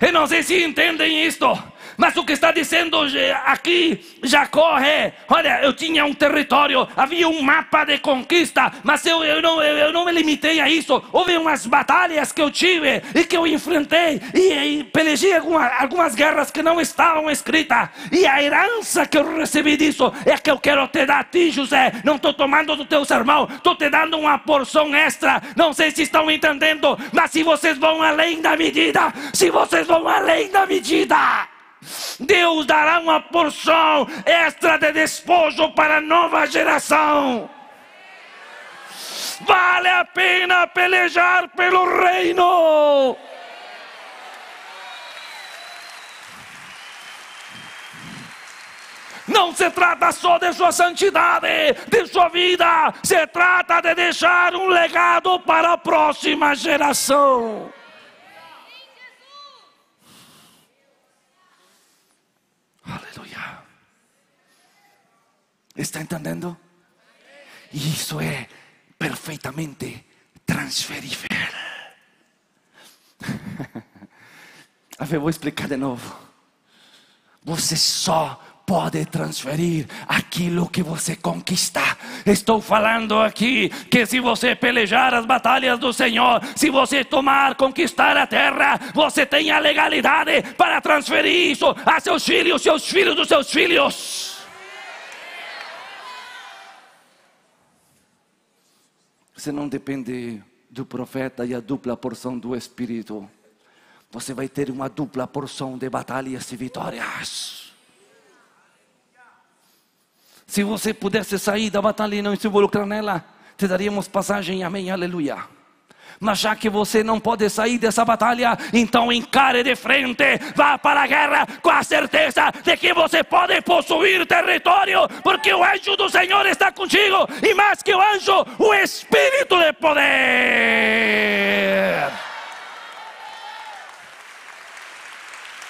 Eu não sei se entendem isto. Mas o que está dizendo aqui Jacó é: olha, eu tinha um território, havia um mapa de conquista, mas eu, eu, não, eu, eu não me limitei a isso. Houve umas batalhas que eu tive e que eu enfrentei e, e pelejei algumas, algumas guerras que não estavam escritas. E a herança que eu recebi disso é que eu quero te dar a ti, José. Não estou tomando do teu sermão, estou te dando uma porção extra. Não sei se estão entendendo, mas se vocês vão além da medida, se vocês vão além da medida. Deus dará uma porção extra de despojo para a nova geração. Vale a pena pelejar pelo reino. Não se trata só de sua santidade, de sua vida, se trata de deixar um legado para a próxima geração. Aleluia. Está entendendo? Isso é perfeitamente transferível. Eu vou explicar de novo. Você só pode transferir aquilo que você conquista. Estou falando aqui que se você pelejar as batalhas do Senhor, se você tomar, conquistar a terra, você tem a legalidade para transferir isso a seus filhos, seus filhos dos seus filhos. Você não depende do profeta e a dupla porção do Espírito, você vai ter uma dupla porção de batalhas e vitórias. Se você pudesse sair da batalha e não se involucrar nela, te daríamos passagem, amém, aleluia. Mas já que você não pode sair dessa batalha, então encare de frente, vá para a guerra com a certeza de que você pode possuir território, porque o anjo do Senhor está contigo, e mais que o anjo, o espírito de poder.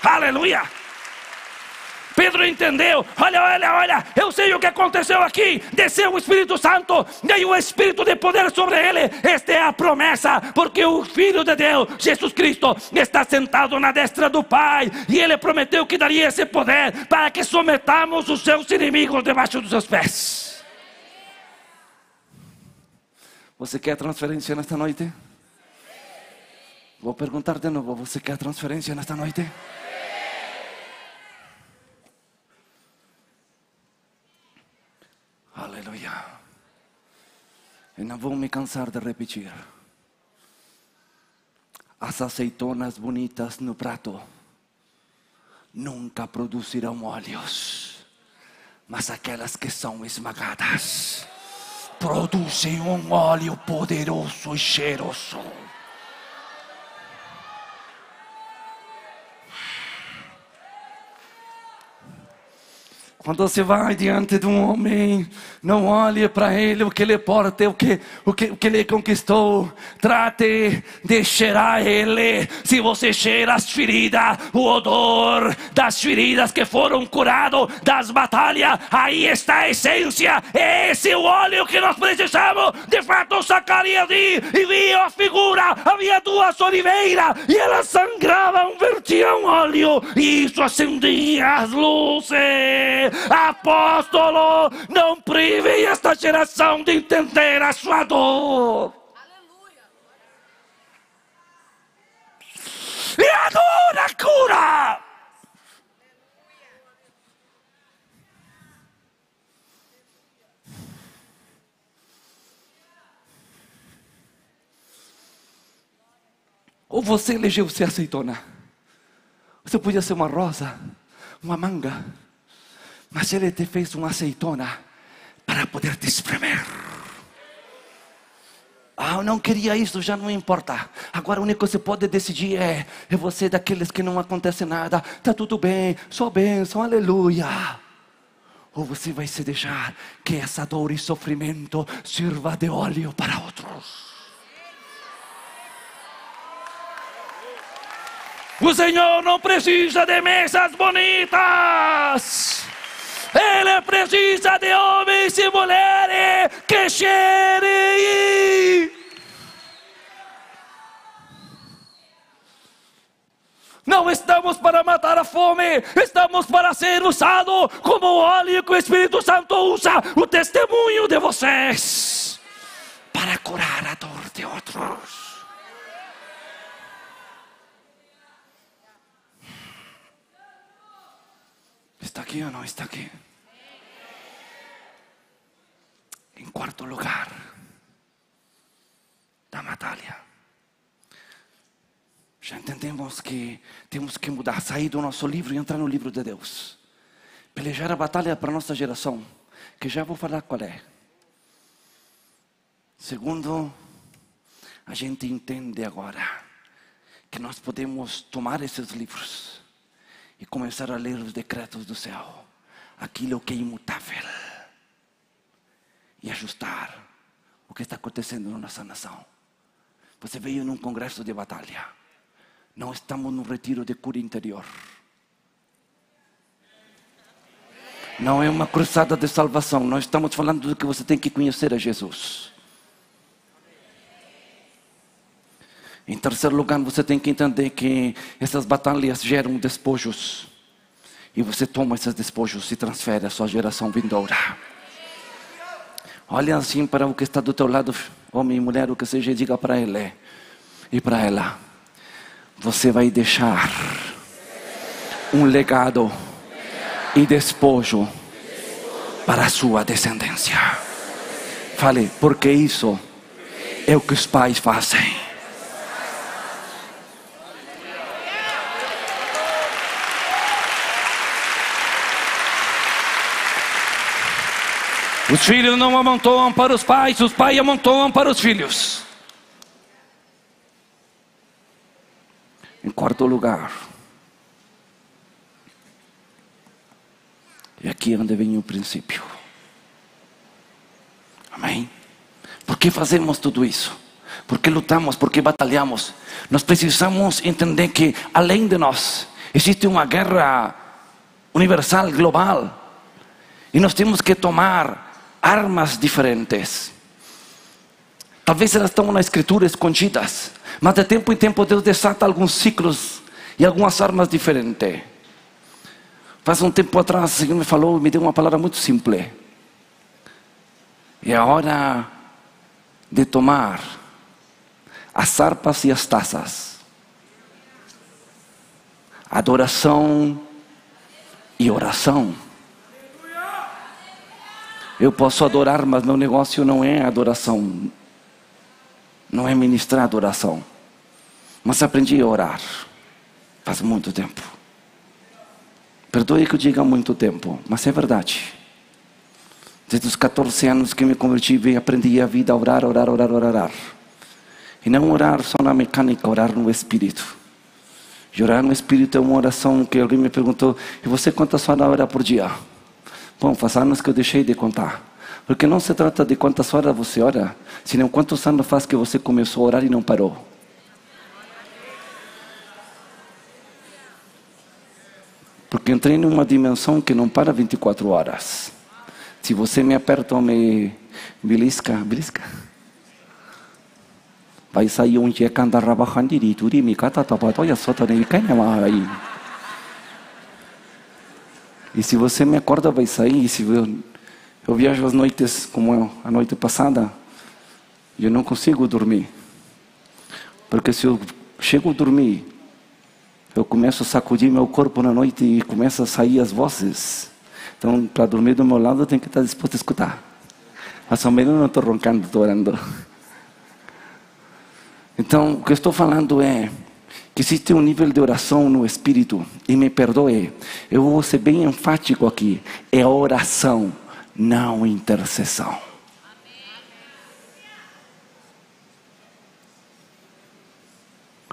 Aleluia! Pedro entendeu. Olha, olha, olha. Eu sei o que aconteceu aqui. Desceu o Espírito Santo. E o Espírito de poder sobre ele. Esta é a promessa. Porque o Filho de Deus, Jesus Cristo, está sentado na destra do Pai. E ele prometeu que daria esse poder para que sometamos os seus inimigos debaixo dos seus pés. Você quer transferência nesta noite? Vou perguntar de novo: você quer transferência nesta noite? Aleluia. E não vou me cansar de repetir. As azeitonas bonitas no prato nunca produzirão óleos, mas aquelas que são esmagadas produzem um óleo poderoso e cheiroso. Quando você vai diante de um homem, não olhe para ele o que ele porta, o que, o, que, o que ele conquistou. Trate de cheirar ele. Se você cheira as feridas, o odor das feridas que foram curadas, das batalhas, aí está a essência. Esse é o óleo que nós precisamos. De fato, Zacarias e viu a figura. Havia duas oliveiras e elas sangravam, vertiam óleo e isso acendia as luzes. Apóstolo, não prive esta geração de entender a sua dor. E a dor a cura. Ou você elegeu ser azeitona. Você podia ser uma rosa, uma manga. Mas Ele te fez uma azeitona para poder te espremer. Ah, eu não queria isso, já não importa. Agora o único que você pode decidir é, é você daqueles que não acontece nada. Tá tudo bem, só bênção, aleluia. Ou você vai se deixar que essa dor e sofrimento sirva de óleo para outros. O Senhor não precisa de mesas bonitas. Ele precisa de homens e mulheres que cheirem. Não estamos para matar a fome, estamos para ser usados como o óleo que o Espírito Santo usa o testemunho de vocês para curar a dor de outros. ¿Está aqui ou não está aqui? Em quarto lugar, da batalha. Já entendemos que temos que mudar, sair do nosso livro e entrar no livro de Deus. Pelejar a batalha para a nossa geração, que já vou falar qual é. Segundo, a gente entende agora que nós podemos tomar esses livros e começar a ler os decretos do céu, aquilo que é imutável, e ajustar o que está acontecendo na nossa nação. Você veio num congresso de batalha, não estamos num retiro de cura interior. Não é uma cruzada de salvação, nós estamos falando do que você tem que conhecer a Jesus. Em terceiro lugar, você tem que entender que essas batalhas geram despojos. E você toma esses despojos e transfere à sua geração vindoura. Olha assim para o que está do teu lado, homem e mulher, o que seja, e diga para ele e para ela: Você vai deixar um legado e despojo para a sua descendência. Fale, porque isso é o que os pais fazem. Os filhos não amontoam para os pais, os pais amontoam para os filhos. Em quarto lugar, e aqui é onde vem o princípio. Amém? Por que fazemos tudo isso? Por que lutamos? Por que batalhamos? Nós precisamos entender que além de nós existe uma guerra universal, global, e nós temos que tomar armas diferentes. Talvez elas estão na escritura escondidas, mas de tempo em tempo Deus desata alguns ciclos e algumas armas diferentes. Faz um tempo atrás o Senhor me falou, me deu uma palavra muito simples. É a hora de tomar as harpas e as taças. Adoração e oração. Eu posso adorar, mas meu negócio não é adoração. Não é ministrar adoração. Mas aprendi a orar. Faz muito tempo. Perdoe que eu diga muito tempo, mas é verdade. Desde os 14 anos que me converti, aprendi a vida a orar, orar, orar, orar, orar. E não orar só na mecânica, orar no espírito. E orar no espírito é uma oração que alguém me perguntou: e você quantas horas ora por dia? Bom, faz anos que eu deixei de contar. Porque não se trata de quantas horas você ora, senão quantos anos faz que você começou a orar e não parou. Porque entrei numa dimensão que não para 24 horas. Se você me aperta ou me belisca, belisca. Vai sair um dia canta rabahandiri, turi mi kata tapatoya sota nem aí. E se você me acorda, vai sair. E se eu, eu viajo às noites, como eu, a noite passada, eu não consigo dormir. Porque se eu chego a dormir, eu começo a sacudir meu corpo na noite e começa a sair as vozes. Então, para dormir do meu lado, tenho que estar disposto a escutar. Mas ao menos não estou roncando, estou orando. Então, o que eu estou falando é que existe um nível de oração no espírito, e me perdoe, eu vou ser bem enfático aqui: é oração, não intercessão.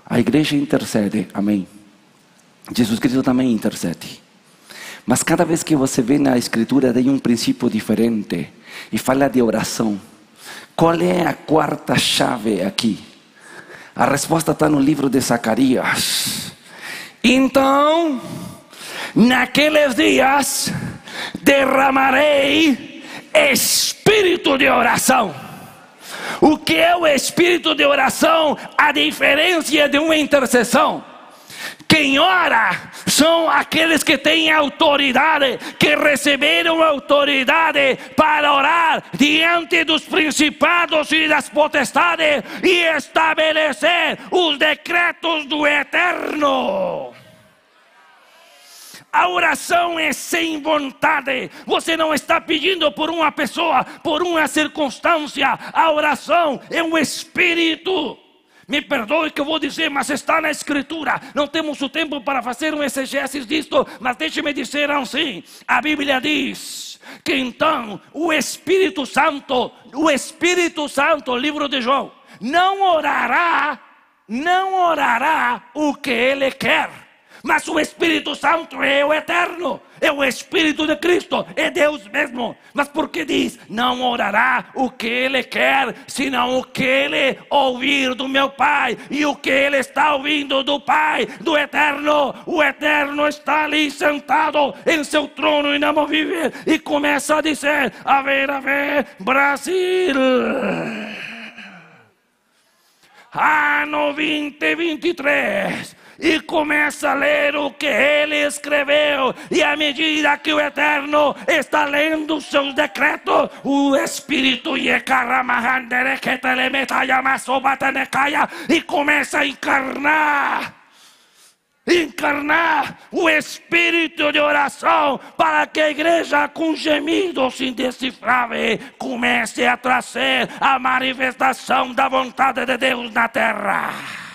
A igreja intercede, amém. Jesus Cristo também intercede. Mas cada vez que você vê na Escritura, tem um princípio diferente e fala de oração. Qual é a quarta chave aqui? A resposta está no livro de Zacarias. Então, naqueles dias, derramarei espírito de oração. O que é o espírito de oração? A diferença de uma intercessão. Quem ora são aqueles que têm autoridade, que receberam autoridade para orar diante dos principados e das potestades e estabelecer os decretos do eterno. A oração é sem vontade. Você não está pedindo por uma pessoa, por uma circunstância. A oração é um espírito. Me perdoe que eu vou dizer, mas está na Escritura. Não temos o tempo para fazer um exegese disto, mas deixe-me dizer assim: a Bíblia diz que então o Espírito Santo, o Espírito Santo, livro de João, não orará, não orará o que ele quer mas o Espírito Santo é o eterno, é o Espírito de Cristo, é Deus mesmo. Mas porque diz: não orará o que ele quer, senão o que ele ouvir do meu Pai, e o que ele está ouvindo do Pai, do eterno. O eterno está ali sentado em seu trono inamovível e começa a dizer: a ver, a ver, Brasil. Ano 2023 e começa a ler o que ele escreveu. E à medida que o Eterno está lendo os seus decretos, o Espírito e começa a encarnar encarnar o espírito de oração para que a igreja, com gemidos indecifráveis, comece a trazer a manifestação da vontade de Deus na terra.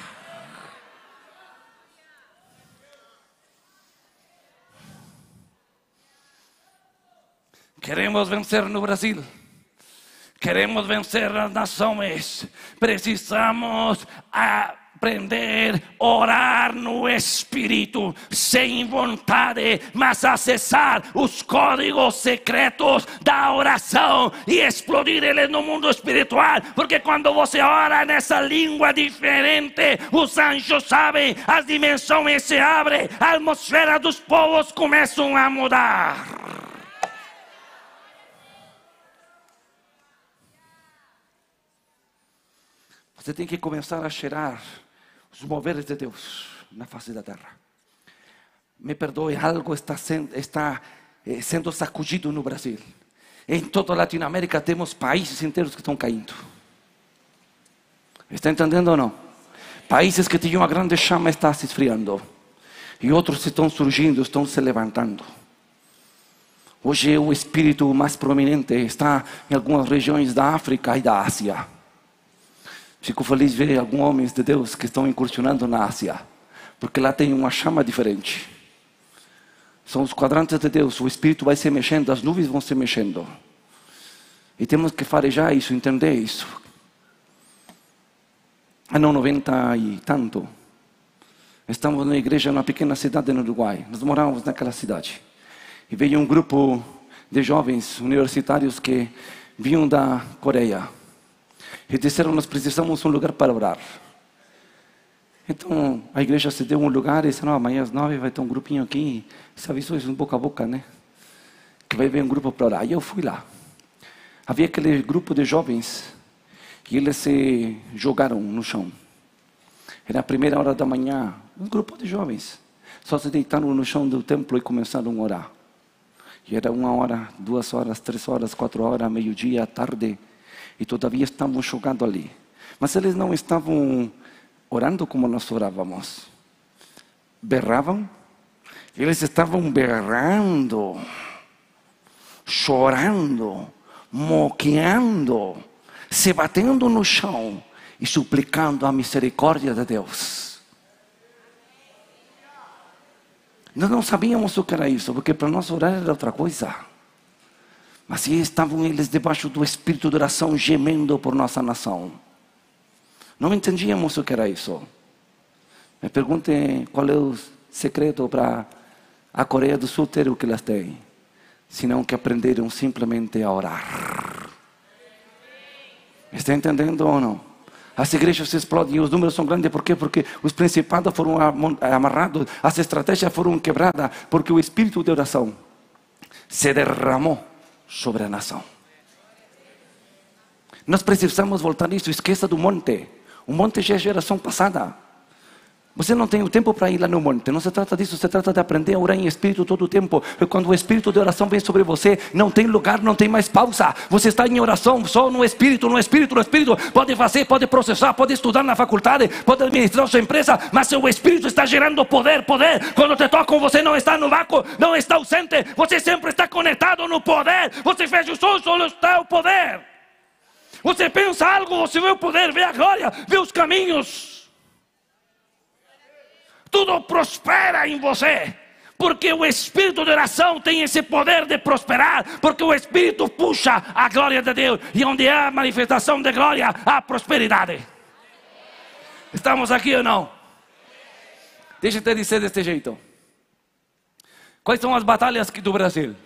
Queremos vencer no Brasil. Queremos vencer las nações. Precisamos aprender a orar no Espírito, sem vontade, mas acessar os códigos secretos da oração e explodir eles no mundo espiritual. Porque quando você ora nessa língua diferente, os anjos sabem, as dimensões se abrem, a atmosfera dos povos começam a mudar. Você tem que começar a cheirar os moveres de Deus na face da terra. Me perdoe, algo está sendo, está, eh, sendo sacudido no Brasil. Em toda a Latinoamérica temos países inteiros que estão caindo. Está entendendo ou não? Países que tinham uma grande chama estão se esfriando. E outros estão surgindo, estão se levantando. Hoje o espírito mais prominente está em algumas regiões da África e da Ásia. Fico feliz ver alguns homens de Deus que estão incursionando na Ásia, porque lá tem uma chama diferente. São os quadrantes de Deus, o Espírito vai se mexendo, as nuvens vão se mexendo. E temos que farejar isso, entender isso. Ano 90 e tanto, estamos na igreja numa pequena cidade no Uruguai. Nós morávamos naquela cidade. E veio um grupo de jovens universitários que vinham da Coreia. E disseram: Nós precisamos de um lugar para orar. Então a igreja se deu um lugar e disse: Não, amanhã às nove vai ter um grupinho aqui. Se avisou isso boca a boca, né? Que vai vir um grupo para orar. E eu fui lá. Havia aquele grupo de jovens e eles se jogaram no chão. Era a primeira hora da manhã. Um grupo de jovens só se deitaram no chão do templo e começaram a orar. E era uma hora, duas horas, três horas, quatro horas, meio-dia, tarde e todavia estavam jogando ali. Mas eles não estavam orando como nós orávamos. Berravam, eles estavam berrando, chorando, moqueando, se batendo no chão e suplicando a misericórdia de Deus. Nós não sabíamos o que era isso, porque para nós orar era outra coisa. Mas estavam eles debaixo do espírito de oração, gemendo por nossa nação. Não entendíamos o que era isso. Me perguntem qual é o segredo para a Coreia do Sul ter o que elas têm. Senão que aprenderam simplesmente a orar. Está entendendo ou não? As igrejas se explodem os números são grandes. Por quê? Porque os principados foram amarrados, as estratégias foram quebradas, porque o espírito de oração se derramou sobre a nação. Nós precisamos voltar nisso. Esqueça do monte. O monte já é geração passada. Você não tem o tempo para ir lá no monte. Não se trata disso. Se trata de aprender a orar em espírito todo o tempo. Quando o espírito de oração vem sobre você, não tem lugar, não tem mais pausa. Você está em oração só no espírito, no espírito, no espírito. Pode fazer, pode processar, pode estudar na faculdade, pode administrar sua empresa. Mas seu espírito está gerando poder, poder. Quando te tocam, você não está no vácuo, não está ausente. Você sempre está conectado no poder. Você fecha os olhos, só está o poder. Você pensa algo, você vê o poder, vê a glória, vê os caminhos tudo prospera em você. Porque o espírito de oração tem esse poder de prosperar, porque o espírito puxa a glória de Deus, e onde há manifestação de glória, há prosperidade. Estamos aqui ou não? Deixa eu te dizer deste jeito. Quais são as batalhas do Brasil?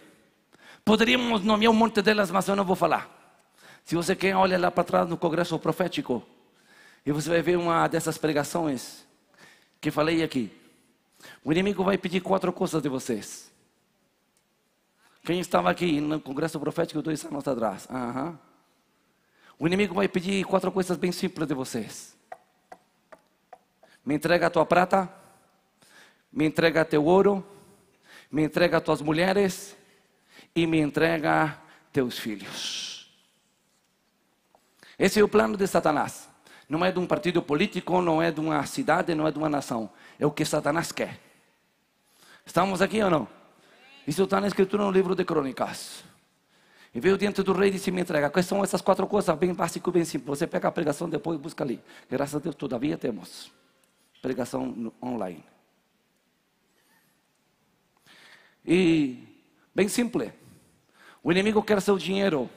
Poderíamos nomear um monte delas, mas eu não vou falar. Se você quer, olha lá para trás no congresso profético, e você vai ver uma dessas pregações que falei aqui. O inimigo vai pedir quatro coisas de vocês. Quem estava aqui no congresso profético dois anos atrás? Uhum. O inimigo vai pedir quatro coisas bem simples de vocês. Me entrega a tua prata, me entrega teu ouro, me entrega tuas mulheres e me entrega teus filhos. Esse é o plano de Satanás. Não é de um partido político, não é de uma cidade, não é de uma nação. É o que Satanás quer. Estamos aqui ou não? Isso está na escritura no livro de Crônicas. E veio diante do rei e disse: Me entrega. Quais são essas quatro coisas? Bem básico, bem simples. Você pega a pregação depois e busca ali. Graças a Deus, todavia temos pregação online. E, bem simples, o inimigo quer seu dinheiro.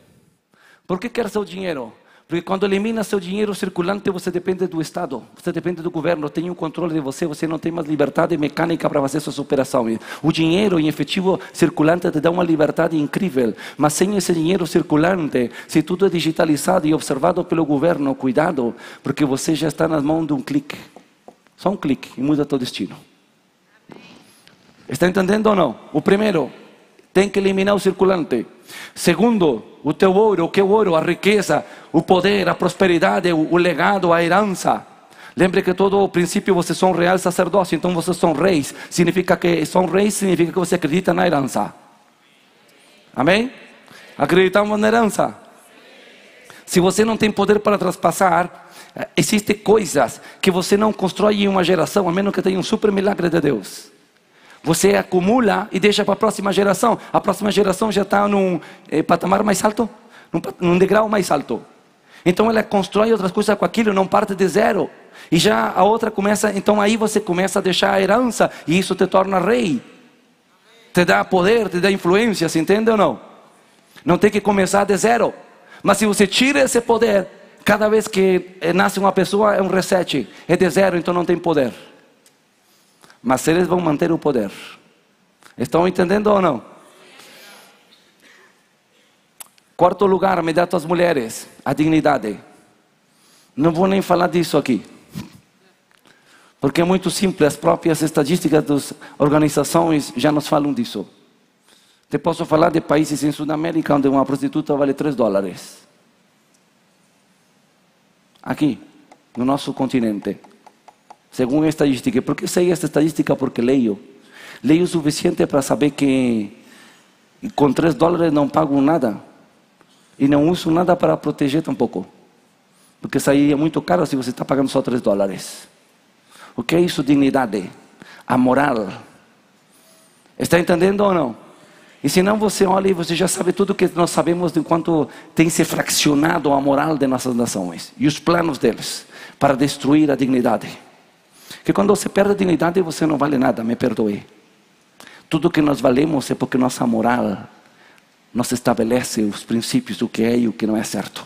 Por que quer seu dinheiro? Porque quando elimina seu dinheiro circulante, você depende do Estado, você depende do governo, tem um controle de você, você não tem mais liberdade mecânica para fazer suas operações. O dinheiro em efetivo circulante te dá uma liberdade incrível, mas sem esse dinheiro circulante, se tudo é digitalizado e observado pelo governo, cuidado, porque você já está nas mãos de um clique. Só um clique e muda teu destino. Está entendendo ou não? O primeiro, tem que eliminar o circulante. Segundo, o teu ouro, o que é o ouro? A riqueza, o poder, a prosperidade, o, o legado, a herança. Lembre que todo o princípio vocês são real sacerdócio, então vocês são reis. Significa que são reis, significa que você acredita na herança. Amém? Acreditamos na herança. Se você não tem poder para traspassar, eh, existem coisas que você não constrói em uma geração, a menos que tenha um super milagre de Deus. Você acumula e deixa para a próxima geração. A próxima geração já está num eh, patamar mais alto, num, num degrau mais alto. Então ela constrói outras coisas com aquilo, não parte de zero. E já a outra começa, então aí você começa a deixar a herança e isso te torna rei. Te dá poder, te dá influência, se entende ou não? Não tem que começar de zero. Mas se você tira esse poder, cada vez que eh, nasce uma pessoa é um reset. É de zero, então não tem poder. Mas eles vão manter o poder. Estão entendendo ou não? Quarto lugar, me dá tuas mulheres, a dignidade. Não vou nem falar disso aqui. Porque é muito simples, as próprias estatísticas das organizações já nos falam disso. Te posso falar de países em Sudamérica onde uma prostituta vale 3 dólares. Aqui, no nosso continente. Segundo a estatística. Por que sei esta estatística? Porque leio. Leio o suficiente para saber que com 3 dólares não pago nada. E não uso nada para proteger tampouco. Porque sairia muito caro se você está pagando só 3 dólares. O que é isso? Dignidade. A moral. Está entendendo ou não? E se não você olha e você já sabe tudo que nós sabemos de quanto tem se fraccionado a moral de nossas nações e os planos deles para destruir a dignidade. Que quando você perde a dignidade você não vale nada, me perdoe. Tudo que nós valemos é porque nossa moral nos estabelece os princípios do que é e o que não é certo.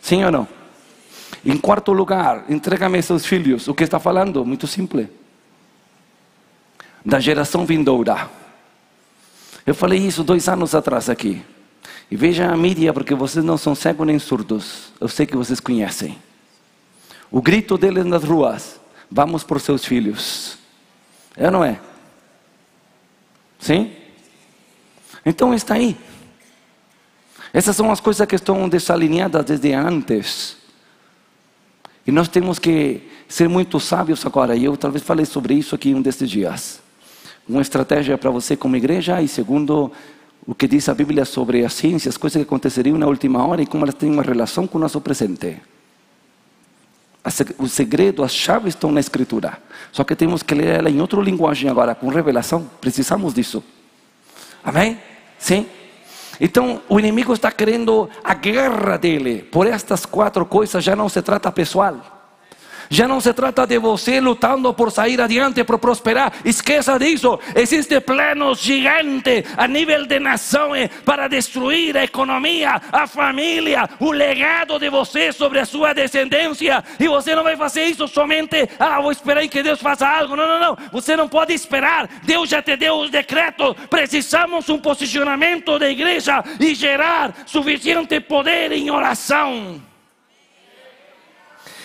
Sim ou não? Em quarto lugar, entrega-me seus filhos. O que está falando? Muito simples. Da geração vindoura. Eu falei isso dois anos atrás aqui. E veja a mídia, porque vocês não são cegos nem surdos. Eu sei que vocês conhecem. O grito deles nas ruas: Vamos por seus filhos. É ou não é? Sim? Então está aí. Essas são as coisas que estão desalinhadas desde antes. E nós temos que ser muito sábios agora. E eu talvez falei sobre isso aqui um desses dias. Uma estratégia para você como igreja e segundo o que diz a Bíblia sobre a ciência, as coisas que aconteceriam na última hora e como elas têm uma relação com o nosso presente. O segredo, as chaves estão na Escritura. Só que temos que ler ela em outra linguagem agora, com revelação. Precisamos disso. Amém? Sim? Então, o inimigo está querendo a guerra dele. Por estas quatro coisas já não se trata pessoal. Já não se trata de você lutando por sair adiante, por prosperar. Esqueça disso. Existe planos gigantes a nível de nações para destruir a economia, a família, o legado de você sobre a sua descendência. E você não vai fazer isso somente, ah, vou esperar que Deus faça algo. Não, não, não. Você não pode esperar. Deus já te deu os decretos. Precisamos um posicionamento da igreja e gerar suficiente poder em oração.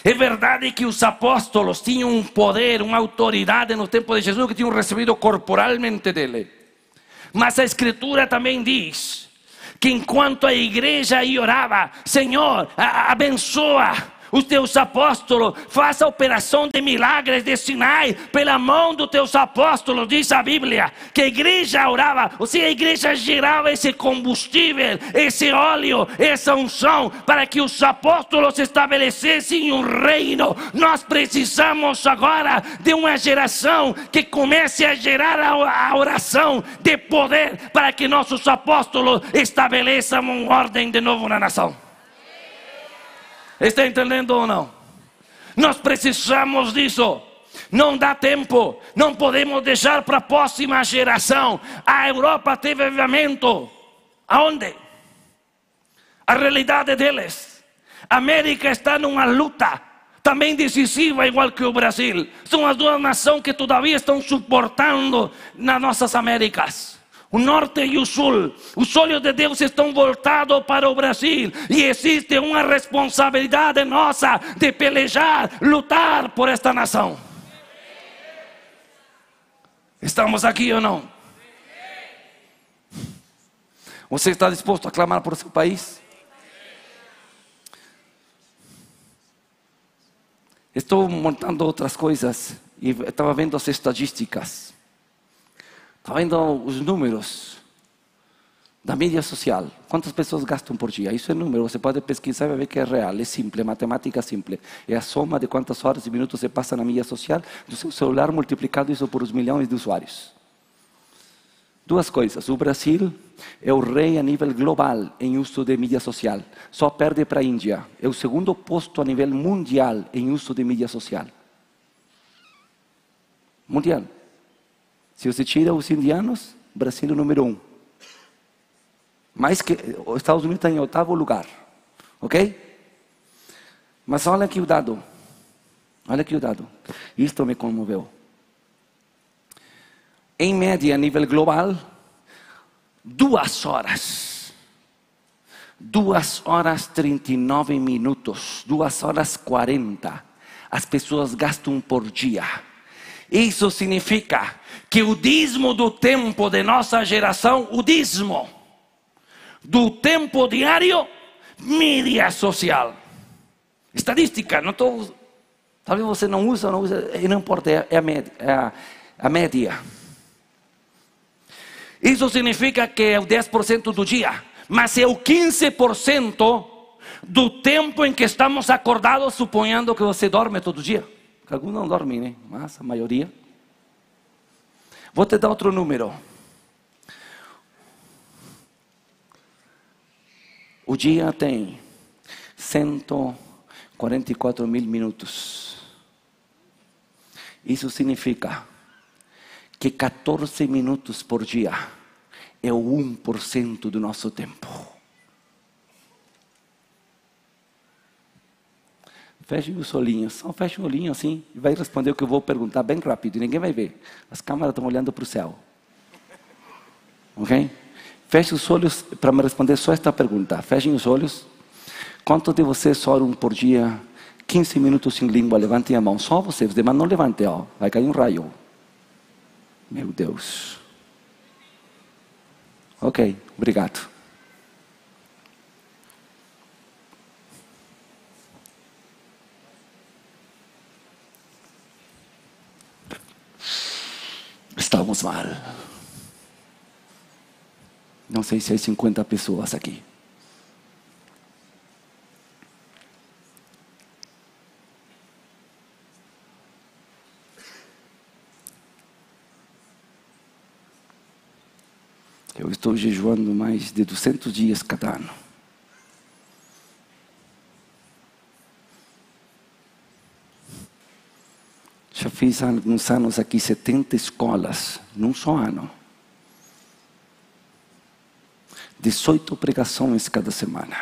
É verdade que os apóstolos tinham um poder, uma autoridade no tempo de Jesus que tinham recebido corporalmente dele. Mas a Escritura também diz que enquanto a igreja aí orava, Senhor, abençoa os teus apóstolos, faça a operação de milagres de Sinai pela mão dos teus apóstolos, diz a Bíblia, que a igreja orava, ou seja, a igreja gerava esse combustível, esse óleo, essa unção, para que os apóstolos estabelecessem um reino. Nós precisamos agora de uma geração que comece a gerar a oração de poder para que nossos apóstolos estabeleçam uma ordem de novo na nação. Está entendendo ou não? Nós precisamos disso. Não dá tempo, não podemos deixar para a próxima geração. A Europa teve avivamento. Aonde? A realidade deles. A América está numa luta também decisiva, igual que o Brasil. São as duas nações que todavia estão suportando nas nossas Américas o norte e o sul. Os olhos de Deus estão voltados para o Brasil e existe uma responsabilidade nossa de pelejar, lutar por esta nação. Estamos aqui ou não? Você está disposto a clamar por seu país? Estou montando outras coisas e estava vendo as estatísticas. Estava vendo os números da mídia social. Quantas pessoas gastam por dia? Isso é número, você pode pesquisar e ver que é real, é simples, matemática simples. É a soma de quantas horas e minutos você passa na mídia social do seu celular multiplicado isso por os milhões de usuários. Duas coisas. O Brasil é o rei a nível global em uso de mídia social. Só perde para a Índia. É o segundo posto a nível mundial em uso de mídia social. Mundial. Se você tira os indianos, Brasil é o número um. Mais que os Estados Unidos está em oitavo lugar. Ok? Mas olha aqui o dado. Olha aqui o dado. Isto me comoveu. Em média, a nível global, duas horas. Duas horas 39 minutos. Duas horas 40. As pessoas gastam por dia isso significa que o dízimo do tempo de nossa geração, o dízimo do tempo diário, mídia social. Estadística, não estou. Talvez você não usa, não usa, não importa, é a média. É a, a média. Isso significa que é o 10% do dia, mas é o 15% do tempo em que estamos acordados, suponhando que você dorme todo dia. Alguns não dormem, né? Mas a maioria. Vou te dar outro número. O dia tem 144 mil minutos. Isso significa que 14 minutos por dia é o 1% do nosso tempo. Fechem os olhinhos, só fechem o olhinho assim e vai responder o que eu vou perguntar bem rápido e ninguém vai ver. As câmeras estão olhando para o céu. Ok? Feche os olhos para me responder só esta pergunta. Fechem os olhos. Quantos de vocês oram por dia 15 minutos em língua? Levantem a mão. Só vocês. Os demais não levantem, ó. Vai cair um raio. Meu Deus. Ok, obrigado. Estamos mal. Não sei se há 50 pessoas aqui. Eu estou jejuando mais de 200 dias cada ano. Fiz alguns anos aqui 70 escolas, num só ano. 18 pregações cada semana.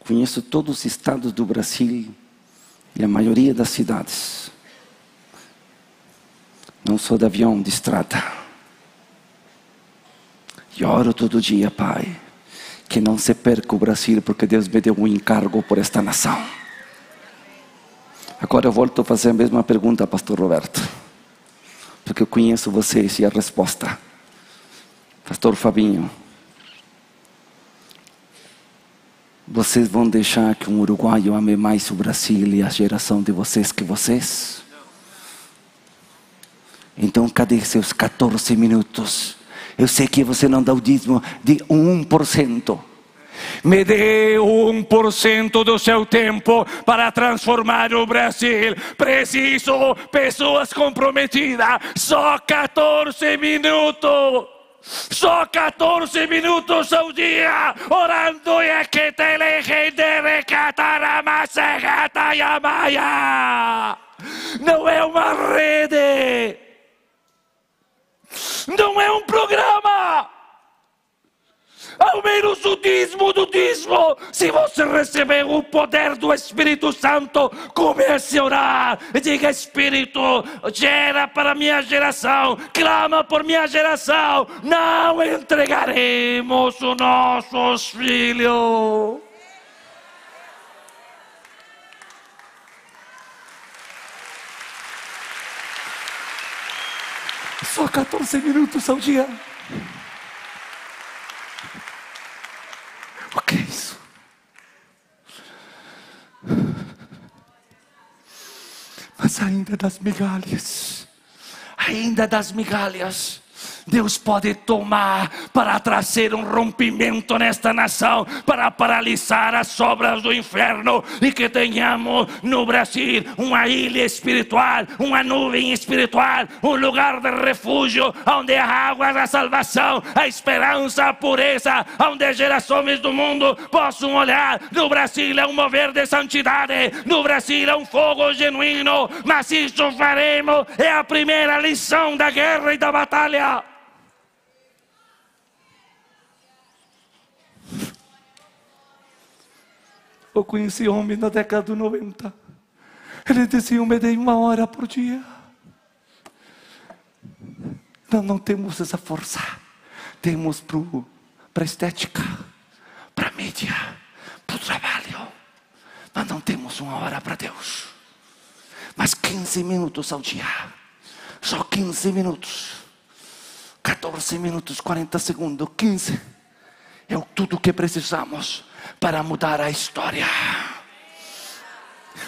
Conheço todos os estados do Brasil e a maioria das cidades. Não sou de avião, de estrada. E oro todo dia, Pai, que não se perca o Brasil, porque Deus me deu um encargo por esta nação. Agora eu volto a fazer a mesma pergunta, Pastor Roberto, porque eu conheço vocês e a resposta. Pastor Fabinho, Vocês vão deixar que um uruguaio ame mais o Brasil e a geração de vocês que vocês? Então, cadê seus 14 minutos? Eu sei que você não dá o dízimo de 1%. Me dê 1% do seu tempo para transformar o Brasil. Preciso pessoas comprometidas. Só 14 minutos. Só 14 minutos ao dia orando e que te lejem de recatar a maia. Não é uma rede. Não é um programa. Ao menos o dízimo do dízimo. Se você receber o poder do Espírito Santo, comece a orar. Diga, Espírito, gera para minha geração. Clama por minha geração. Não entregaremos os nossos filhos. Só 14 minutos ao dia. O que é isso? Mas ainda das migalhas, ainda das migalhas, Deus pode tomar para trazer um rompimento nesta nação, para paralisar as obras do inferno e que tenhamos no Brasil uma ilha espiritual, uma nuvem espiritual, um lugar de refúgio onde há águas da salvação, a esperança, a pureza, onde gerações do mundo possam olhar. No Brasil é um mover de santidade, no Brasil é um fogo genuíno, mas isso faremos, é a primeira lição da guerra e da batalha. Eu conheci homem na década de 90. Ele dizia: Eu me dei uma hora por dia. Nós não temos essa força. Temos para estética, para mídia, para o trabalho. Nós não temos uma hora para Deus. Mas 15 minutos ao dia. Só 15 minutos. 14 minutos, 40 segundos, 15. É tudo que precisamos para mudar a história.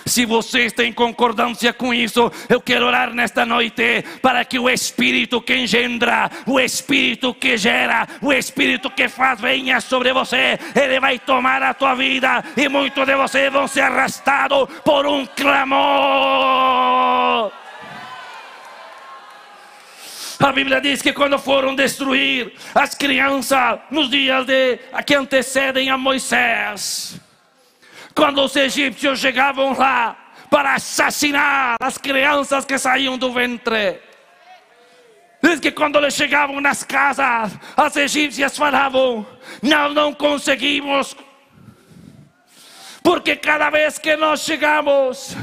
Se vocês têm concordância com isso, eu quero orar nesta noite para que o Espírito que engendra, o Espírito que gera, o Espírito que faz venha sobre você, ele vai tomar a tua vida e muitos de vocês vão ser arrastados por um clamor. A Bíblia diz que quando foram destruir as crianças nos dias de, que antecedem a Moisés, quando os egípcios chegavam lá para assassinar as crianças que saíam do ventre, Diz que quando eles chegavam nas casas, as egípcias falavam: Nós não conseguimos, porque cada vez que nós chegamos,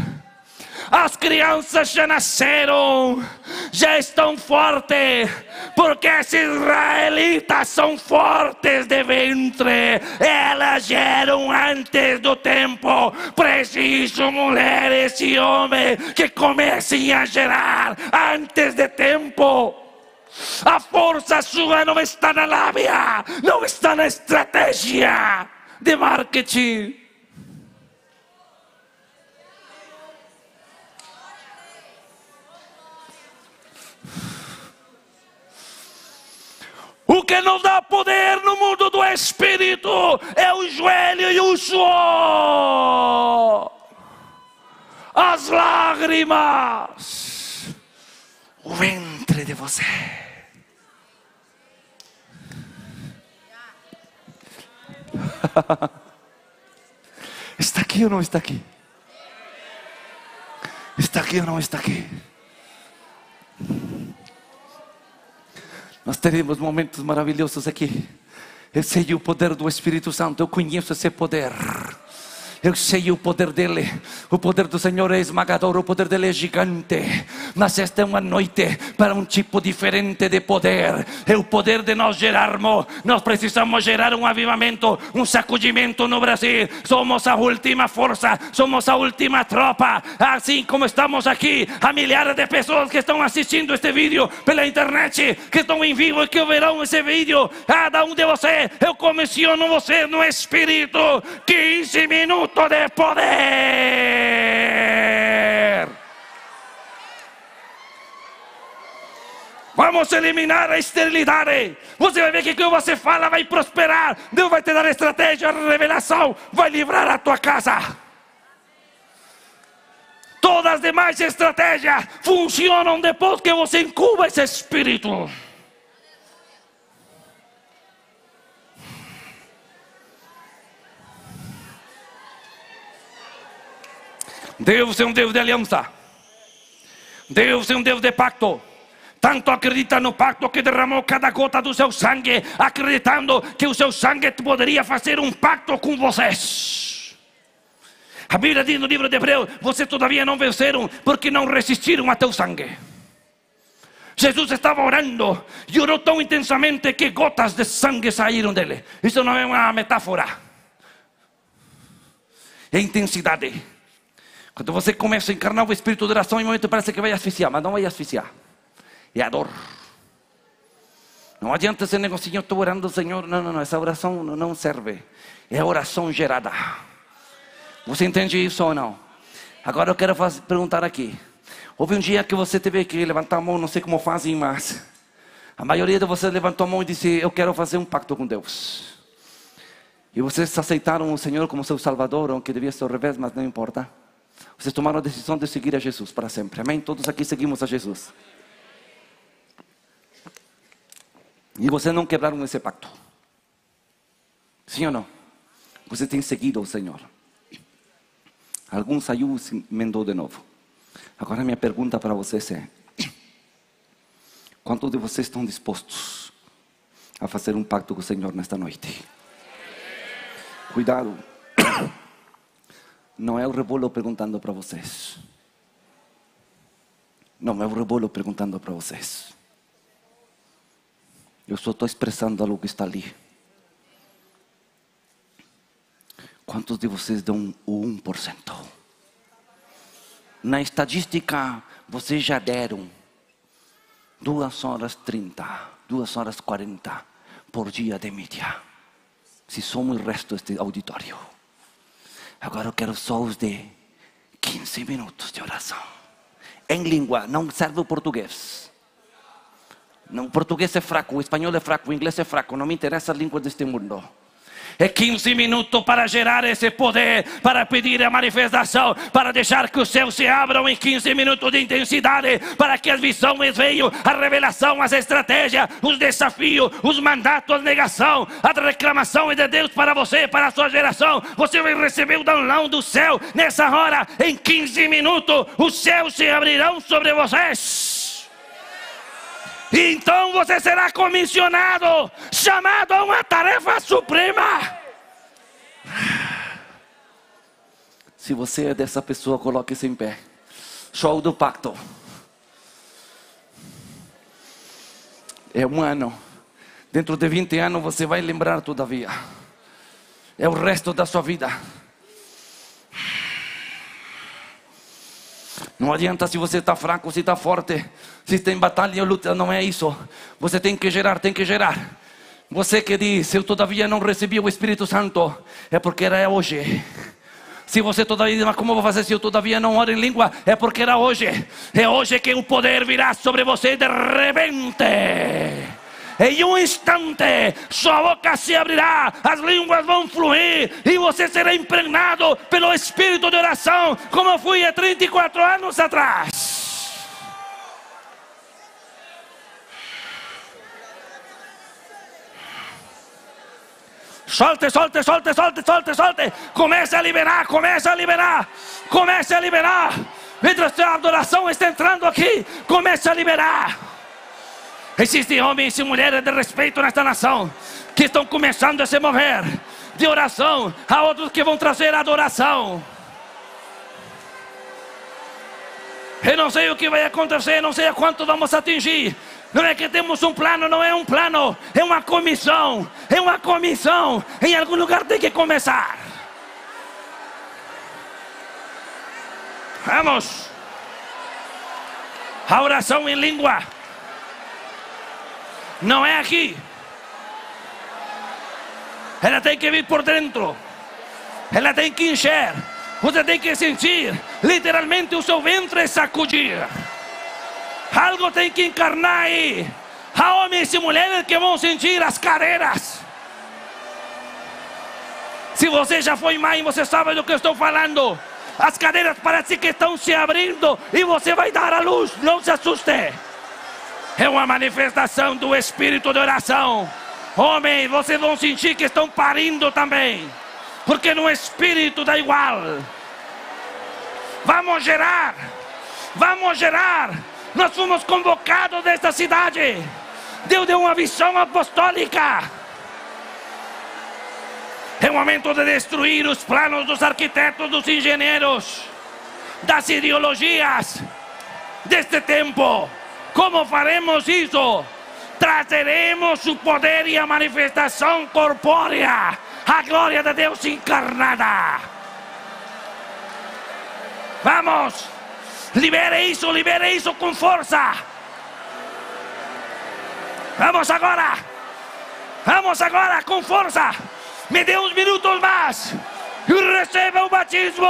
as crianças já nasceram, já estão fortes, porque os israelitas são fortes de ventre, elas geram antes do tempo. Preciso mulheres e homens que comecem a gerar antes de tempo. A força sua não está na lábia, não está na estratégia de marketing. O que nos dá poder no mundo do espírito é o joelho e o suor, as lágrimas, o ventre de você. Está aqui ou não está aqui? Está aqui ou não está aqui? Nós teremos momentos maravilhosos aqui. Eu sei o poder do Espírito Santo, eu conheço esse poder. Eu sei o poder dele. O poder do Senhor é esmagador, o poder dele é gigante. Mas esta é uma noite para um tipo diferente de poder. É o poder de nós gerarmos. Nós precisamos gerar um avivamento, um sacudimento no Brasil. Somos a última força, somos a última tropa. Assim como estamos aqui, há milhares de pessoas que estão assistindo este vídeo pela internet, que estão em vivo e que verão esse vídeo. Cada um de vocês, eu comissiono você no Espírito. 15 minutos de poder. Vamos eliminar a esterilidade. Você vai ver que o que você fala vai prosperar. Deus vai te dar estratégia, revelação, vai livrar a tua casa. Todas as demais estratégias funcionam depois que você incuba esse espírito. Deus é um Deus de aliança. Deus é um Deus de pacto. Tanto acredita no pacto que derramou cada gota do seu sangue, acreditando que o seu sangue poderia fazer um pacto com vocês. A Bíblia diz no livro de Hebreus: vocês todavia não venceram porque não resistiram a teu sangue. Jesus estava orando e orou tão intensamente que gotas de sangue saíram dele. Isso não é uma metáfora, é intensidade. Quando você começa a encarnar o espírito de oração, em um momento parece que vai asfixiar, mas não vai asfixiar. É a dor. Não adianta esse negocinho, estou orando, Senhor. Não, não, não, essa oração não serve. É oração gerada. Você entende isso ou não? Agora eu quero fazer, perguntar aqui. Houve um dia que você teve que levantar a mão, não sei como fazem, mas a maioria de vocês levantou a mão e disse: Eu quero fazer um pacto com Deus. E vocês aceitaram o Senhor como seu Salvador, aunque devia ser ao revés, mas não importa. Vocês tomaram a decisão de seguir a Jesus para sempre. Amém? Todos aqui seguimos a Jesus. E você não quebraram esse pacto. Sim ou não? Você tem seguido o Senhor. Alguns saiu e se emendou de novo. Agora minha pergunta para vocês é: quantos de vocês estão dispostos a fazer um pacto com o Senhor nesta noite? Cuidado. Não é o rebolo perguntando para vocês. Não é o rebolo perguntando para vocês. Eu só estou expressando algo que está ali. Quantos de vocês dão o 1%? Na estatística, vocês já deram 2 horas 30, 2 horas 40 por dia de mídia. Se somos o resto deste auditório. Agora eu quero só os de 15 minutos de oração. Em língua, não serve o português. Não, o português é fraco, o espanhol é fraco, o inglês é fraco, não me interessa a língua deste mundo. É 15 minutos para gerar esse poder, para pedir a manifestação, para deixar que os céus se abram em 15 minutos de intensidade, para que as visões venham, a revelação, as estratégias, os desafios, os mandatos, a negação, a reclamação de Deus para você, para a sua geração. Você vai receber o download do céu nessa hora, em 15 minutos, os céus se abrirão sobre vocês. Então você será comissionado, chamado a uma tarefa suprema. Se você é dessa pessoa, coloque-se em pé. Show do pacto. É um ano. Dentro de 20 anos você vai lembrar todavia. É o resto da sua vida. Não adianta se você está fraco, se está forte, se tem batalha ou luta, não é isso. Você tem que gerar, tem que gerar. Você que diz, eu todavia não recebi o Espírito Santo, é porque era hoje. Se você todavia diz, mas como vou fazer se eu todavia não oro em língua? É porque era hoje. É hoje que o poder virá sobre você de repente. Em um instante, sua boca se abrirá, as línguas vão fluir e você será impregnado pelo espírito de oração, como fui há 34 anos atrás. Solte, solte, solte, solte, solte, solte. Comece a liberar, comece a liberar, comece a liberar. Mientras a adoração está entrando aqui, comece a liberar. Existem homens e mulheres de respeito nesta nação que estão começando a se mover de oração, há outros que vão trazer adoração. Eu não sei o que vai acontecer, não sei a quanto vamos atingir. Não é que temos um plano, não é um plano, é uma comissão. É uma comissão. Em algum lugar tem que começar. Vamos. A oração em língua. Não é aqui. Ela tem que vir por dentro. Ela tem que encher. Você tem que sentir literalmente o seu ventre sacudir. Algo tem que encarnar aí. Há homens e mulheres que vão sentir as cadeiras. Se você já foi mãe, você sabe do que eu estou falando. As cadeiras parecem que estão se abrindo e você vai dar a luz. Não se assuste. É uma manifestação do espírito de oração. Homem, vocês vão sentir que estão parindo também. Porque no espírito dá igual. Vamos gerar. Vamos gerar. Nós fomos convocados desta cidade. Deus deu uma visão apostólica. É o momento de destruir os planos dos arquitetos, dos engenheiros, das ideologias deste tempo. Como faremos isso? Trazeremos o poder e a manifestação corpórea, a glória de Deus encarnada. Vamos! Libere isso, libere isso com força. Vamos agora! Vamos agora com força! Me dê uns minutos mais receba o batismo!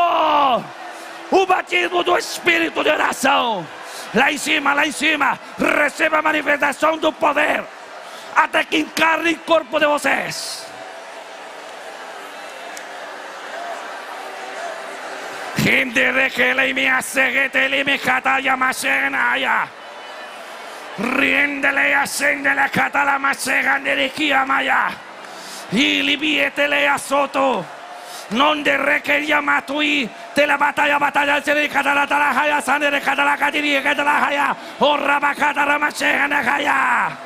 O batismo do Espírito de oração. Lá em cima, lá em cima, receba a manifestação do poder até que encarne o corpo de vocês. Gente de que le me hace que le me cata ya ya. Riendele ascendele cata la masega de maya. Y libietele a soto. Non de re che yamatui te la battaglia battaglia se de cata la talahaya sane de cata la catiri que la haya. O rabacata la masega na haya.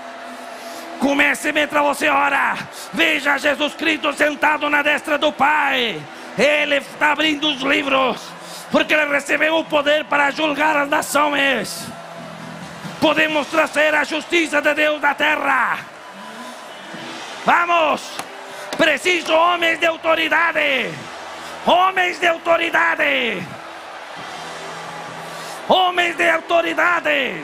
Comece mentre você ora. Veja Jesus Cristo sentado na destra do Pai. Ele está abrindo os livros, porque ele recebeu o poder para julgar as nações. Podemos trazer a justiça de Deus na terra. Vamos! Preciso homens de autoridade. Homens de autoridade. Homens de autoridade.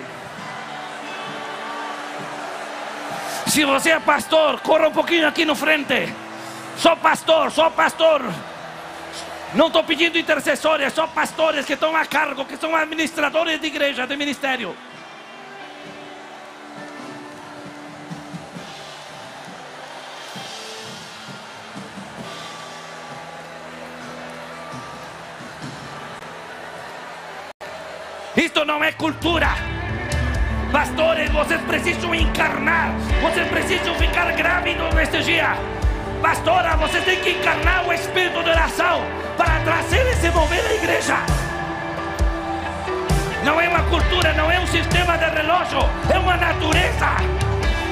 Se você é pastor, corra um pouquinho aqui no frente. Sou pastor, sou pastor. Não estou pedindo intercessores, é só pastores que estão a cargo, que são administradores de igreja, de ministério. Isto não é cultura. Pastores, vocês precisam encarnar, vocês precisam ficar grávidos neste dia. Pastora, você tem que encarnar o espírito de oração para trazer esse mover à igreja. Não é uma cultura, não é um sistema de relógio, é uma natureza,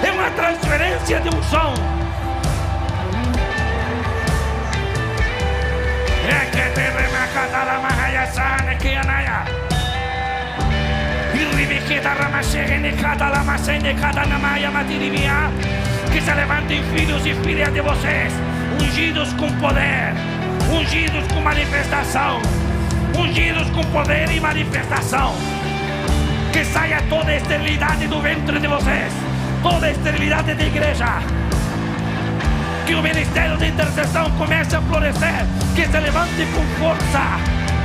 é uma transferência de um som. É que te remacata la mahaya sana que anaya. Que se levantem filhos e filhas de vocês, ungidos com poder ungidos com manifestação, ungidos com poder e manifestação. Que saia toda a esterilidade do ventre de vocês, toda a esterilidade da igreja. Que o ministério de intercessão comece a florescer, que se levante com força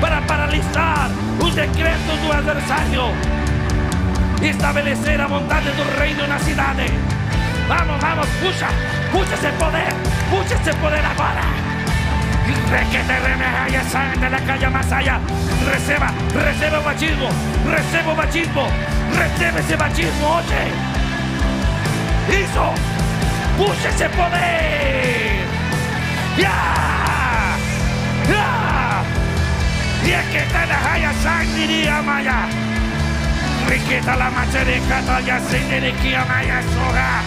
para paralisar os decretos do adversário, estabelecer a vontade do reino na cidade. Vamos, vamos, puxa, puxa esse poder, puxa esse poder agora. de la calle más allá. Receba, receba el machismo, receba el machismo, receba ese machismo, oye. Hizo, puse ese poder. Ya, ya. Y es que está la haya sangre maya. Riqueta la macericata, ya se derequía maya soga.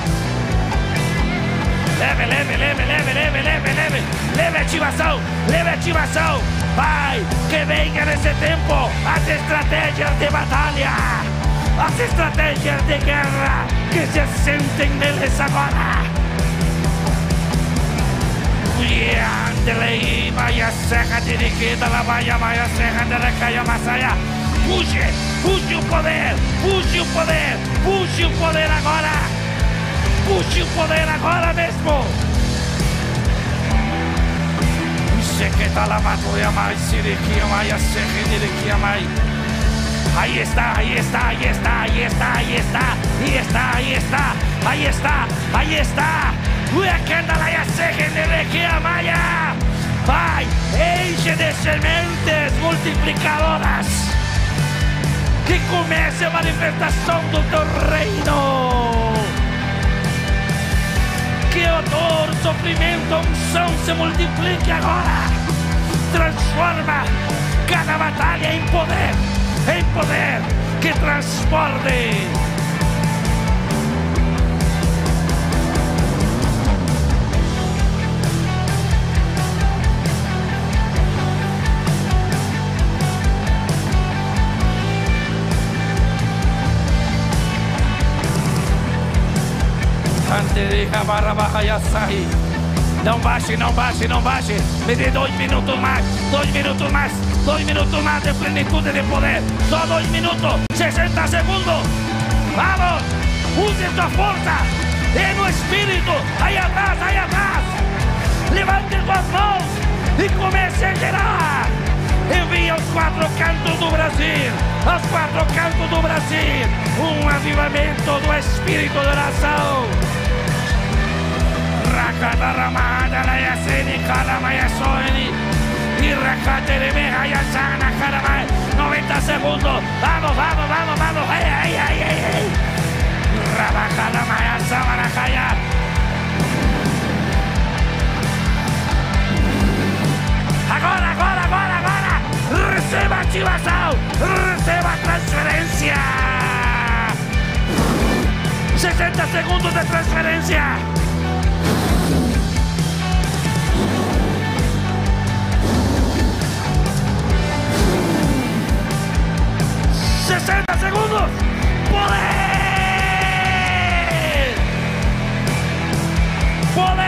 Leve, leve, leve, leve, leve, leve, leve, leve chivasao, leve chivasao. Vai, que vengan ese tiempo, haz estrategias de batalla, haz estrategias de guerra que se sienten en el sabana. Y ándele y vaya ceja diriquita, la vaya, vaya ceja de la calle más allá. Puxe, puxe o poder, puxe o poder, puxe o poder agora. Puxe o poder agora mesmo. Ahí está, ahí está, ahí está, ahí está, ahí está, ahí está, ahí está, ahí está, ahí está. Segenderequia maya. Pai, enche de sementes multiplicadoras. Que comece a manifestação do teu reino. Que a dor, sofrimento, unção se multiplique agora. Transforma cada batalha em poder, em poder que transborde. Não baixe, não baixe, não baixe. Me dê dois minutos mais, dois minutos mais, dois minutos mais de plenitude de poder. Só dois minutos, 60 segundos. Vamos, use tua força. E no espírito, aí atrás, aí atrás. Levante suas mãos e comece a gerar. Envia aos quatro cantos do Brasil, aos quatro cantos do Brasil, um avivamento do espírito de oração. Rakata ramada la yaseni kalama yasoni. Y rakate de meja yasana karamai. 90 segundos. Vamos, vamos, vamos, vamos. Ay, ay, ay, ay, ay. Rabakala maya samana kaya. Agora, agora, agora, agora. Receba ativação. Receba transferência. 60 segundos de transferência. 60 segundos. Poder! Poder!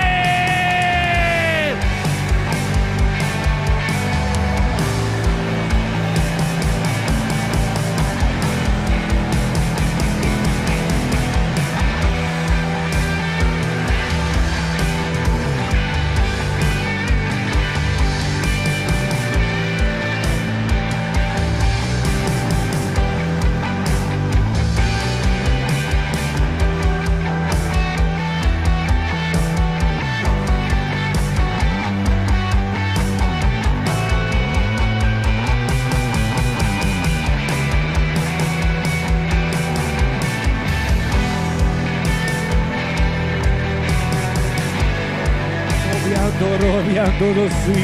donosi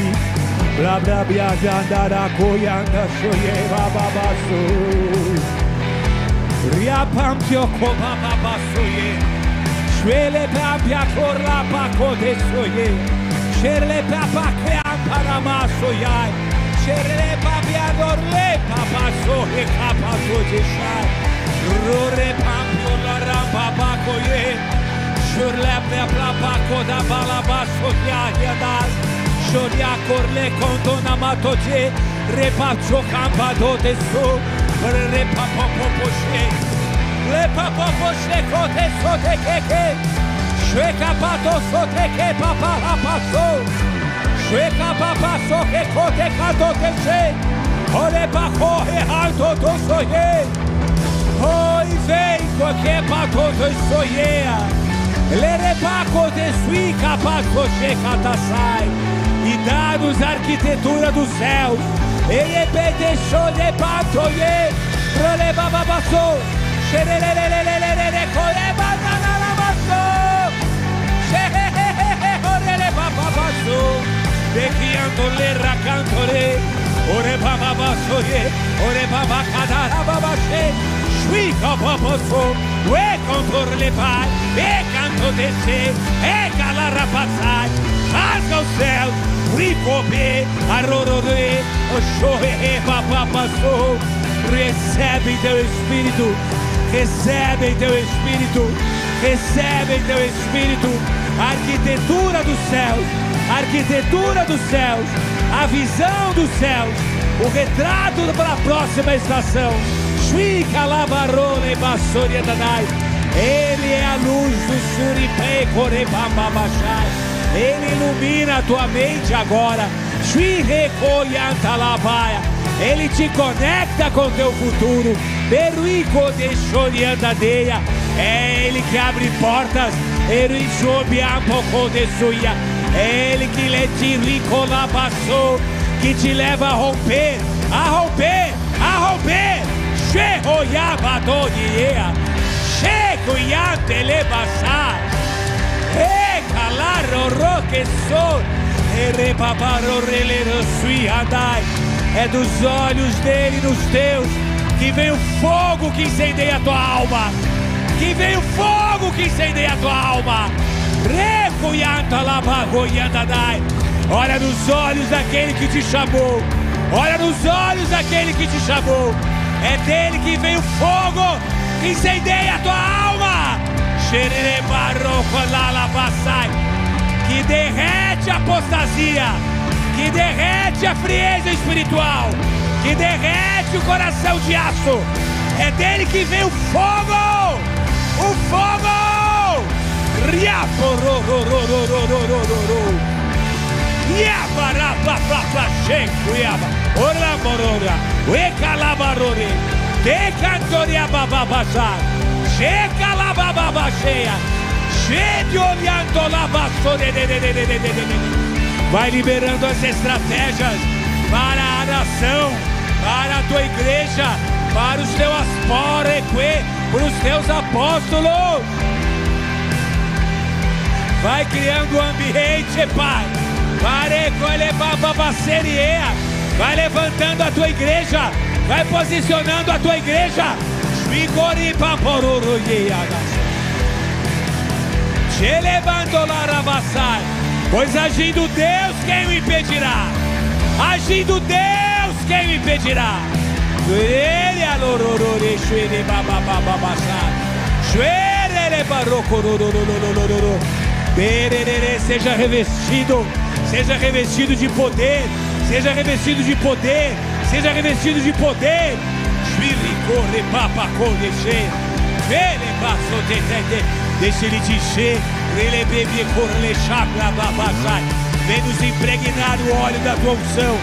bla bla bla zanda da koyanda shoye baba baso ria pam tio ko baba baso ye. Shvele pa pia korla pa kode soye sherle pa pa kya para maso ya. Pia dorle pa baso he kapa so je shai rore pam tio la ramba pa koye Shurlepne plapa koda balaba sotia yadas shoria corle conto namatoje repapcho campado de so repapopopoche repapopoche cote sote keke. Shvekapato sote ke papa hapaso so ke kote kato keche ore papo he alto to soye Hoi vei kwa ke pato to soye Le repaco de sui capato che catasai e dá-nos a arquitetura do céu. Decchiandole, raccantole, ore baba basoye, ore baba kadara babashe, shui kapaposo, we contor le pai, e canto desce, e galara passai, rasga os céus, ricobe, arorore, o chorre, papapassou, recebe em teu espírito, recebe em teu espírito, recebe em teu espírito, arquitetura dos céus, arquitetura dos céus, a visão dos céus, o retrato para a próxima estação. Ele é a luz do Suripe Korebababashai. Ele ilumina a tua mente agora. Ele te conecta com teu futuro. Beruico de. É Ele que abre portas. Erijobiapoko de Suia. É Ele que lhe tiricolabasou. Que te leva a romper, a romper, a romper. Shehoyabadodiea. Shekoyantelebasar. E calaro roque sol. Erebabaro relero sui andai. É dos olhos dele nos teus que vem o fogo que incendeia a tua alma. Que vem o fogo que incendeia a tua alma. Recuiantalabagoiandadai. Olha nos olhos daquele que te chamou. Olha nos olhos daquele que te chamou. É dele que vem o fogo que incendeia a tua alma. Xererebarrocolalabassai. apostasia, que derrete a frieza espiritual, que derrete o coração de aço. É dele que vem o fogo! O fogo! Checa lá, babá, cheia. Cheio de olhando lá, vassoura. Vai liberando as estratégias para a nação, para a tua igreja, para os teus asporeque, para os teus apóstolos. Vai criando o ambiente, Pai. Vai levantando a tua igreja. Vai posicionando a tua igreja. Te levando lá rabassai. Pois agindo Deus, quem o impedirá? Agindo Deus, quem o impedirá? Ele alororore bababababasa. Shuere barrocorororororororo. Bererere, seja revestido, seja revestido de poder, seja revestido de poder, seja revestido de poder. Corre papa corre ele te encher. Chakra babasai. Vem nos impregnar o óleo da tua unção.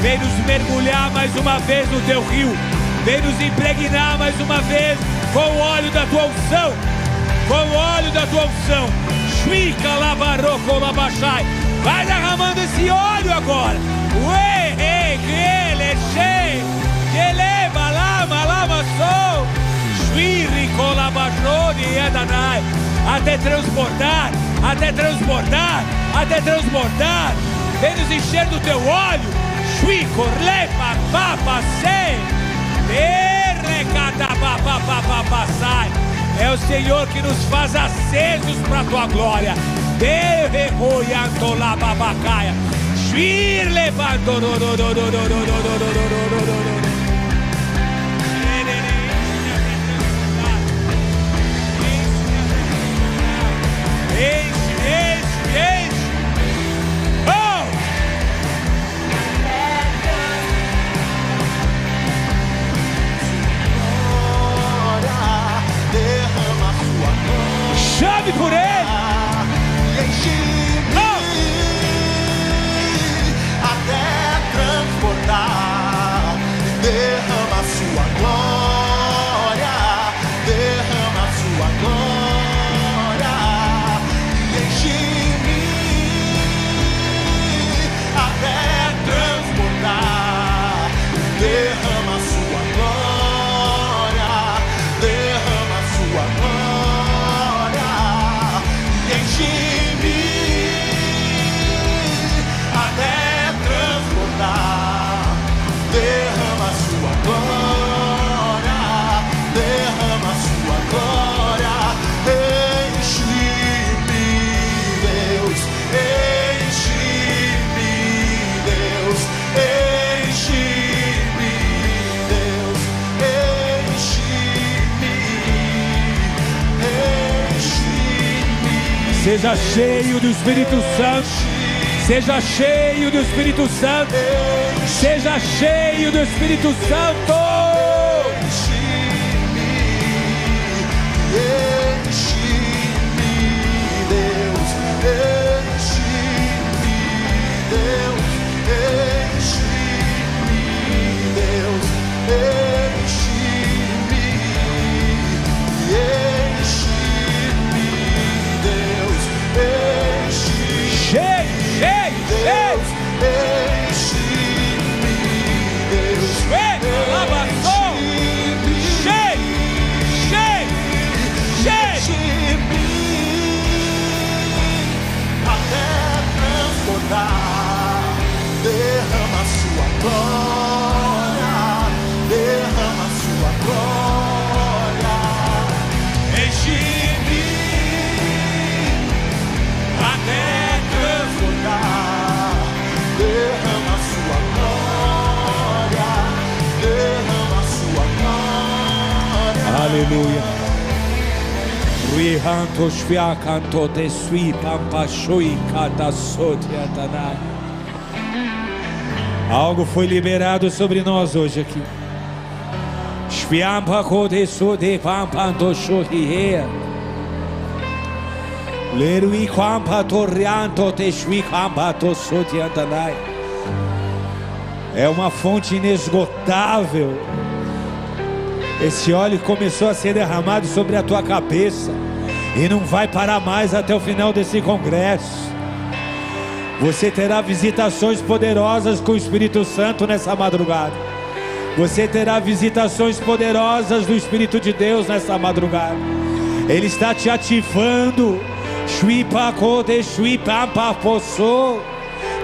Vem nos mergulhar mais uma vez no teu rio. Vem nos impregnar mais uma vez com o óleo da tua unção. Com o óleo da tua unção. Shvika labaroko labashai. Vai derramando esse óleo agora. Ue, ei, ele, che. Eleva, lama, lama, sou. Shviri, colabashoni, edanai. Até transbordar, até transbordar, até transbordar. Vem nos encher do teu óleo. Shvi, corlepa, papa, sei. Errecatapapapapapasai. É o Senhor que nos faz acesos para a tua glória. Devecoiantolababacaia. Shvir levando. me put it. Seja cheio do Espírito Santo. Seja cheio do Espírito Santo. Seja cheio do Espírito Santo. Aleluia. Rihanto shviakanto te sui pampa shui kata sotiatanai. Algo foi liberado sobre nós hoje aqui. Te. É uma fonte inesgotável. Esse óleo começou a ser derramado sobre a tua cabeça e não vai parar mais até o final desse congresso. Você terá visitações poderosas com o Espírito Santo nessa madrugada. Você terá visitações poderosas do Espírito de Deus nessa madrugada. Ele está te ativando.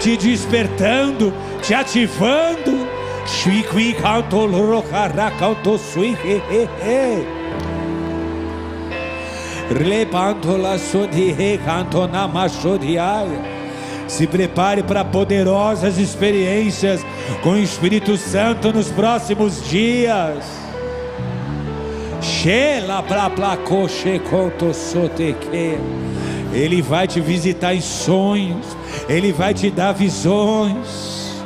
Te despertando, te ativando. Shuikui canto lorokara canto sui he he Se prepare para poderosas experiências com o Espírito Santo nos próximos dias. Shela pra placo. Ele vai te visitar em sonhos, ele vai te dar visões.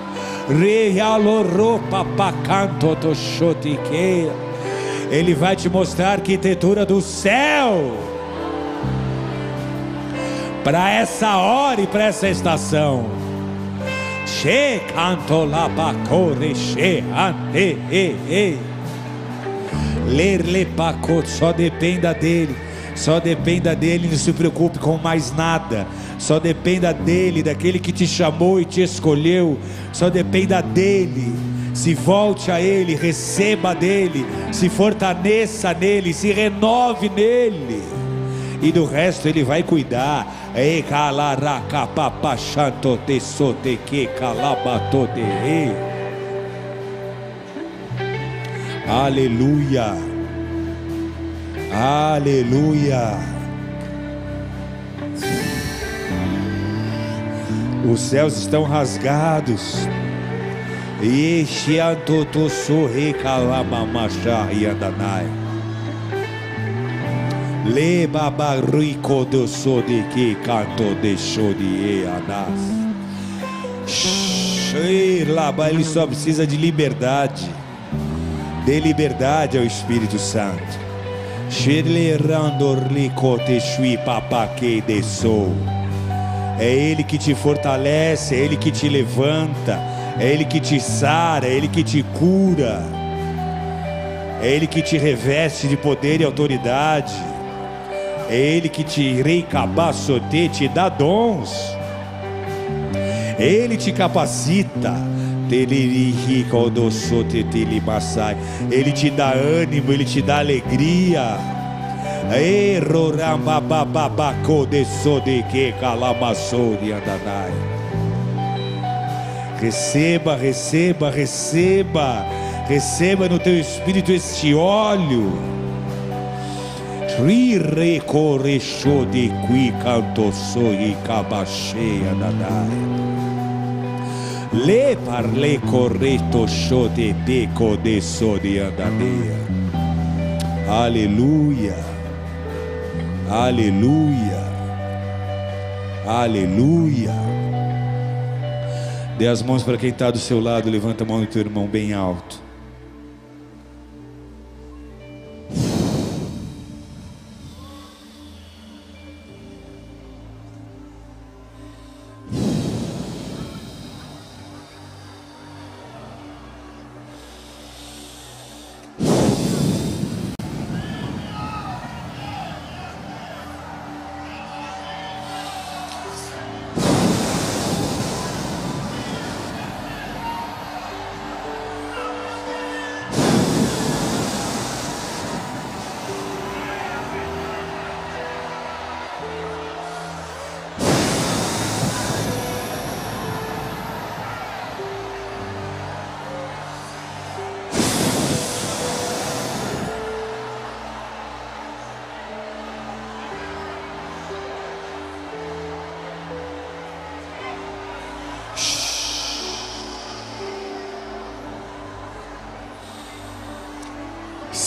Ele vai te mostrar a arquitetura do céu para essa hora e para essa estação. Che canto la bacore che ante e e. Ler le pacote, só dependa dele. Só dependa dele, não se preocupe com mais nada. Só dependa dele, daquele que te chamou e te escolheu. Só dependa dele. Se volte a ele, receba dele, se fortaleça nele, se renove nele e do resto ele vai cuidar. E calaracapapachanto te sote que calabato re. Aleluia. Aleluia. Os céus estão rasgados. E chiantoto sorre calamamachá e andanai. Le babarico do que canto de e anas. Laba, ele só precisa de liberdade. Dê liberdade ao Espírito Santo. É Ele que te fortalece, é Ele que te levanta, é Ele que te sara, é Ele que te cura, é Ele que te reveste de poder e autoridade. É Ele que te reicabaçote, te dá dons. Ele te capacita. Ele te dá ânimo, Ele te dá alegria. Receba, receba, receba, receba no teu espírito este óleo. Rire corresho de qui canto soi cabacheia dadai. Le parle correto show de peco de. Aleluia. Aleluia. Aleluia. Dê as mãos para quem está do seu lado, levanta a mão do teu irmão bem alto.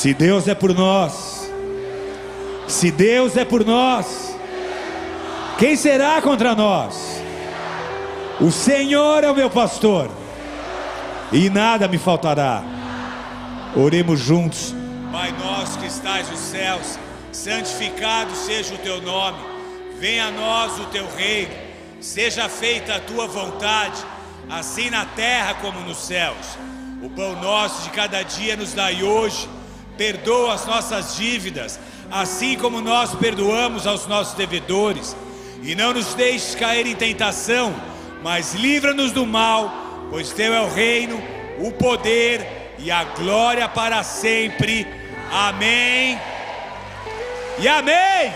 Se Deus é por nós, se Deus é por nós, quem será contra nós? O Senhor é o meu pastor, e nada me faltará. Oremos juntos. Pai nosso que estás nos céus, santificado seja o teu nome, venha a nós o teu reino, seja feita a tua vontade, assim na terra como nos céus. O pão nosso de cada dia nos dai hoje perdoa as nossas dívidas, assim como nós perdoamos aos nossos devedores, e não nos deixes cair em tentação, mas livra-nos do mal, pois teu é o reino, o poder e a glória para sempre. Amém. E amém.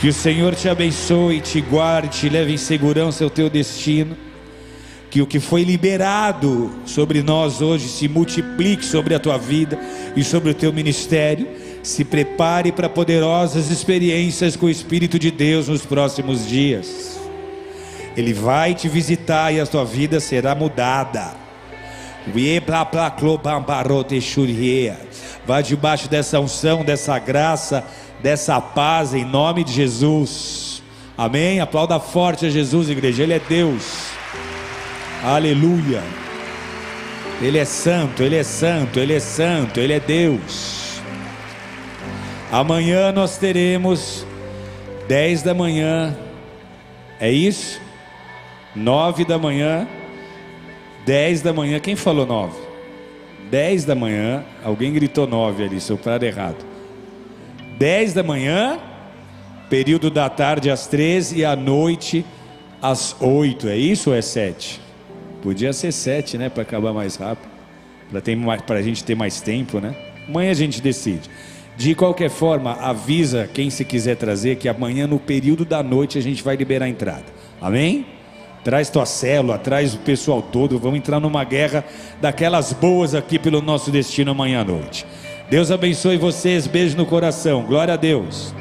Que o Senhor te abençoe, te guarde, te leve em segurança ao teu destino que o que foi liberado sobre nós hoje se multiplique sobre a tua vida e sobre o teu ministério. Se prepare para poderosas experiências com o Espírito de Deus nos próximos dias. Ele vai te visitar e a tua vida será mudada. Vai debaixo dessa unção, dessa graça, dessa paz em nome de Jesus. Amém. Aplauda forte a Jesus, igreja. Ele é Deus. Aleluia. Ele é santo, ele é santo, ele é santo, ele é Deus. Amanhã nós teremos 10 da manhã. É isso? 9 da manhã. 10 da manhã. Quem falou 9? 10 da manhã. Alguém gritou 9 ali, sopraram errado. 10 da manhã, período da tarde às 13 e à noite às 8. É isso ou é 7? Podia ser sete, né? Para acabar mais rápido. Para a gente ter mais tempo, né? Amanhã a gente decide. De qualquer forma, avisa quem se quiser trazer que amanhã, no período da noite, a gente vai liberar a entrada. Amém? Traz tua célula, traz o pessoal todo. Vamos entrar numa guerra daquelas boas aqui pelo nosso destino amanhã à noite. Deus abençoe vocês. Beijo no coração. Glória a Deus.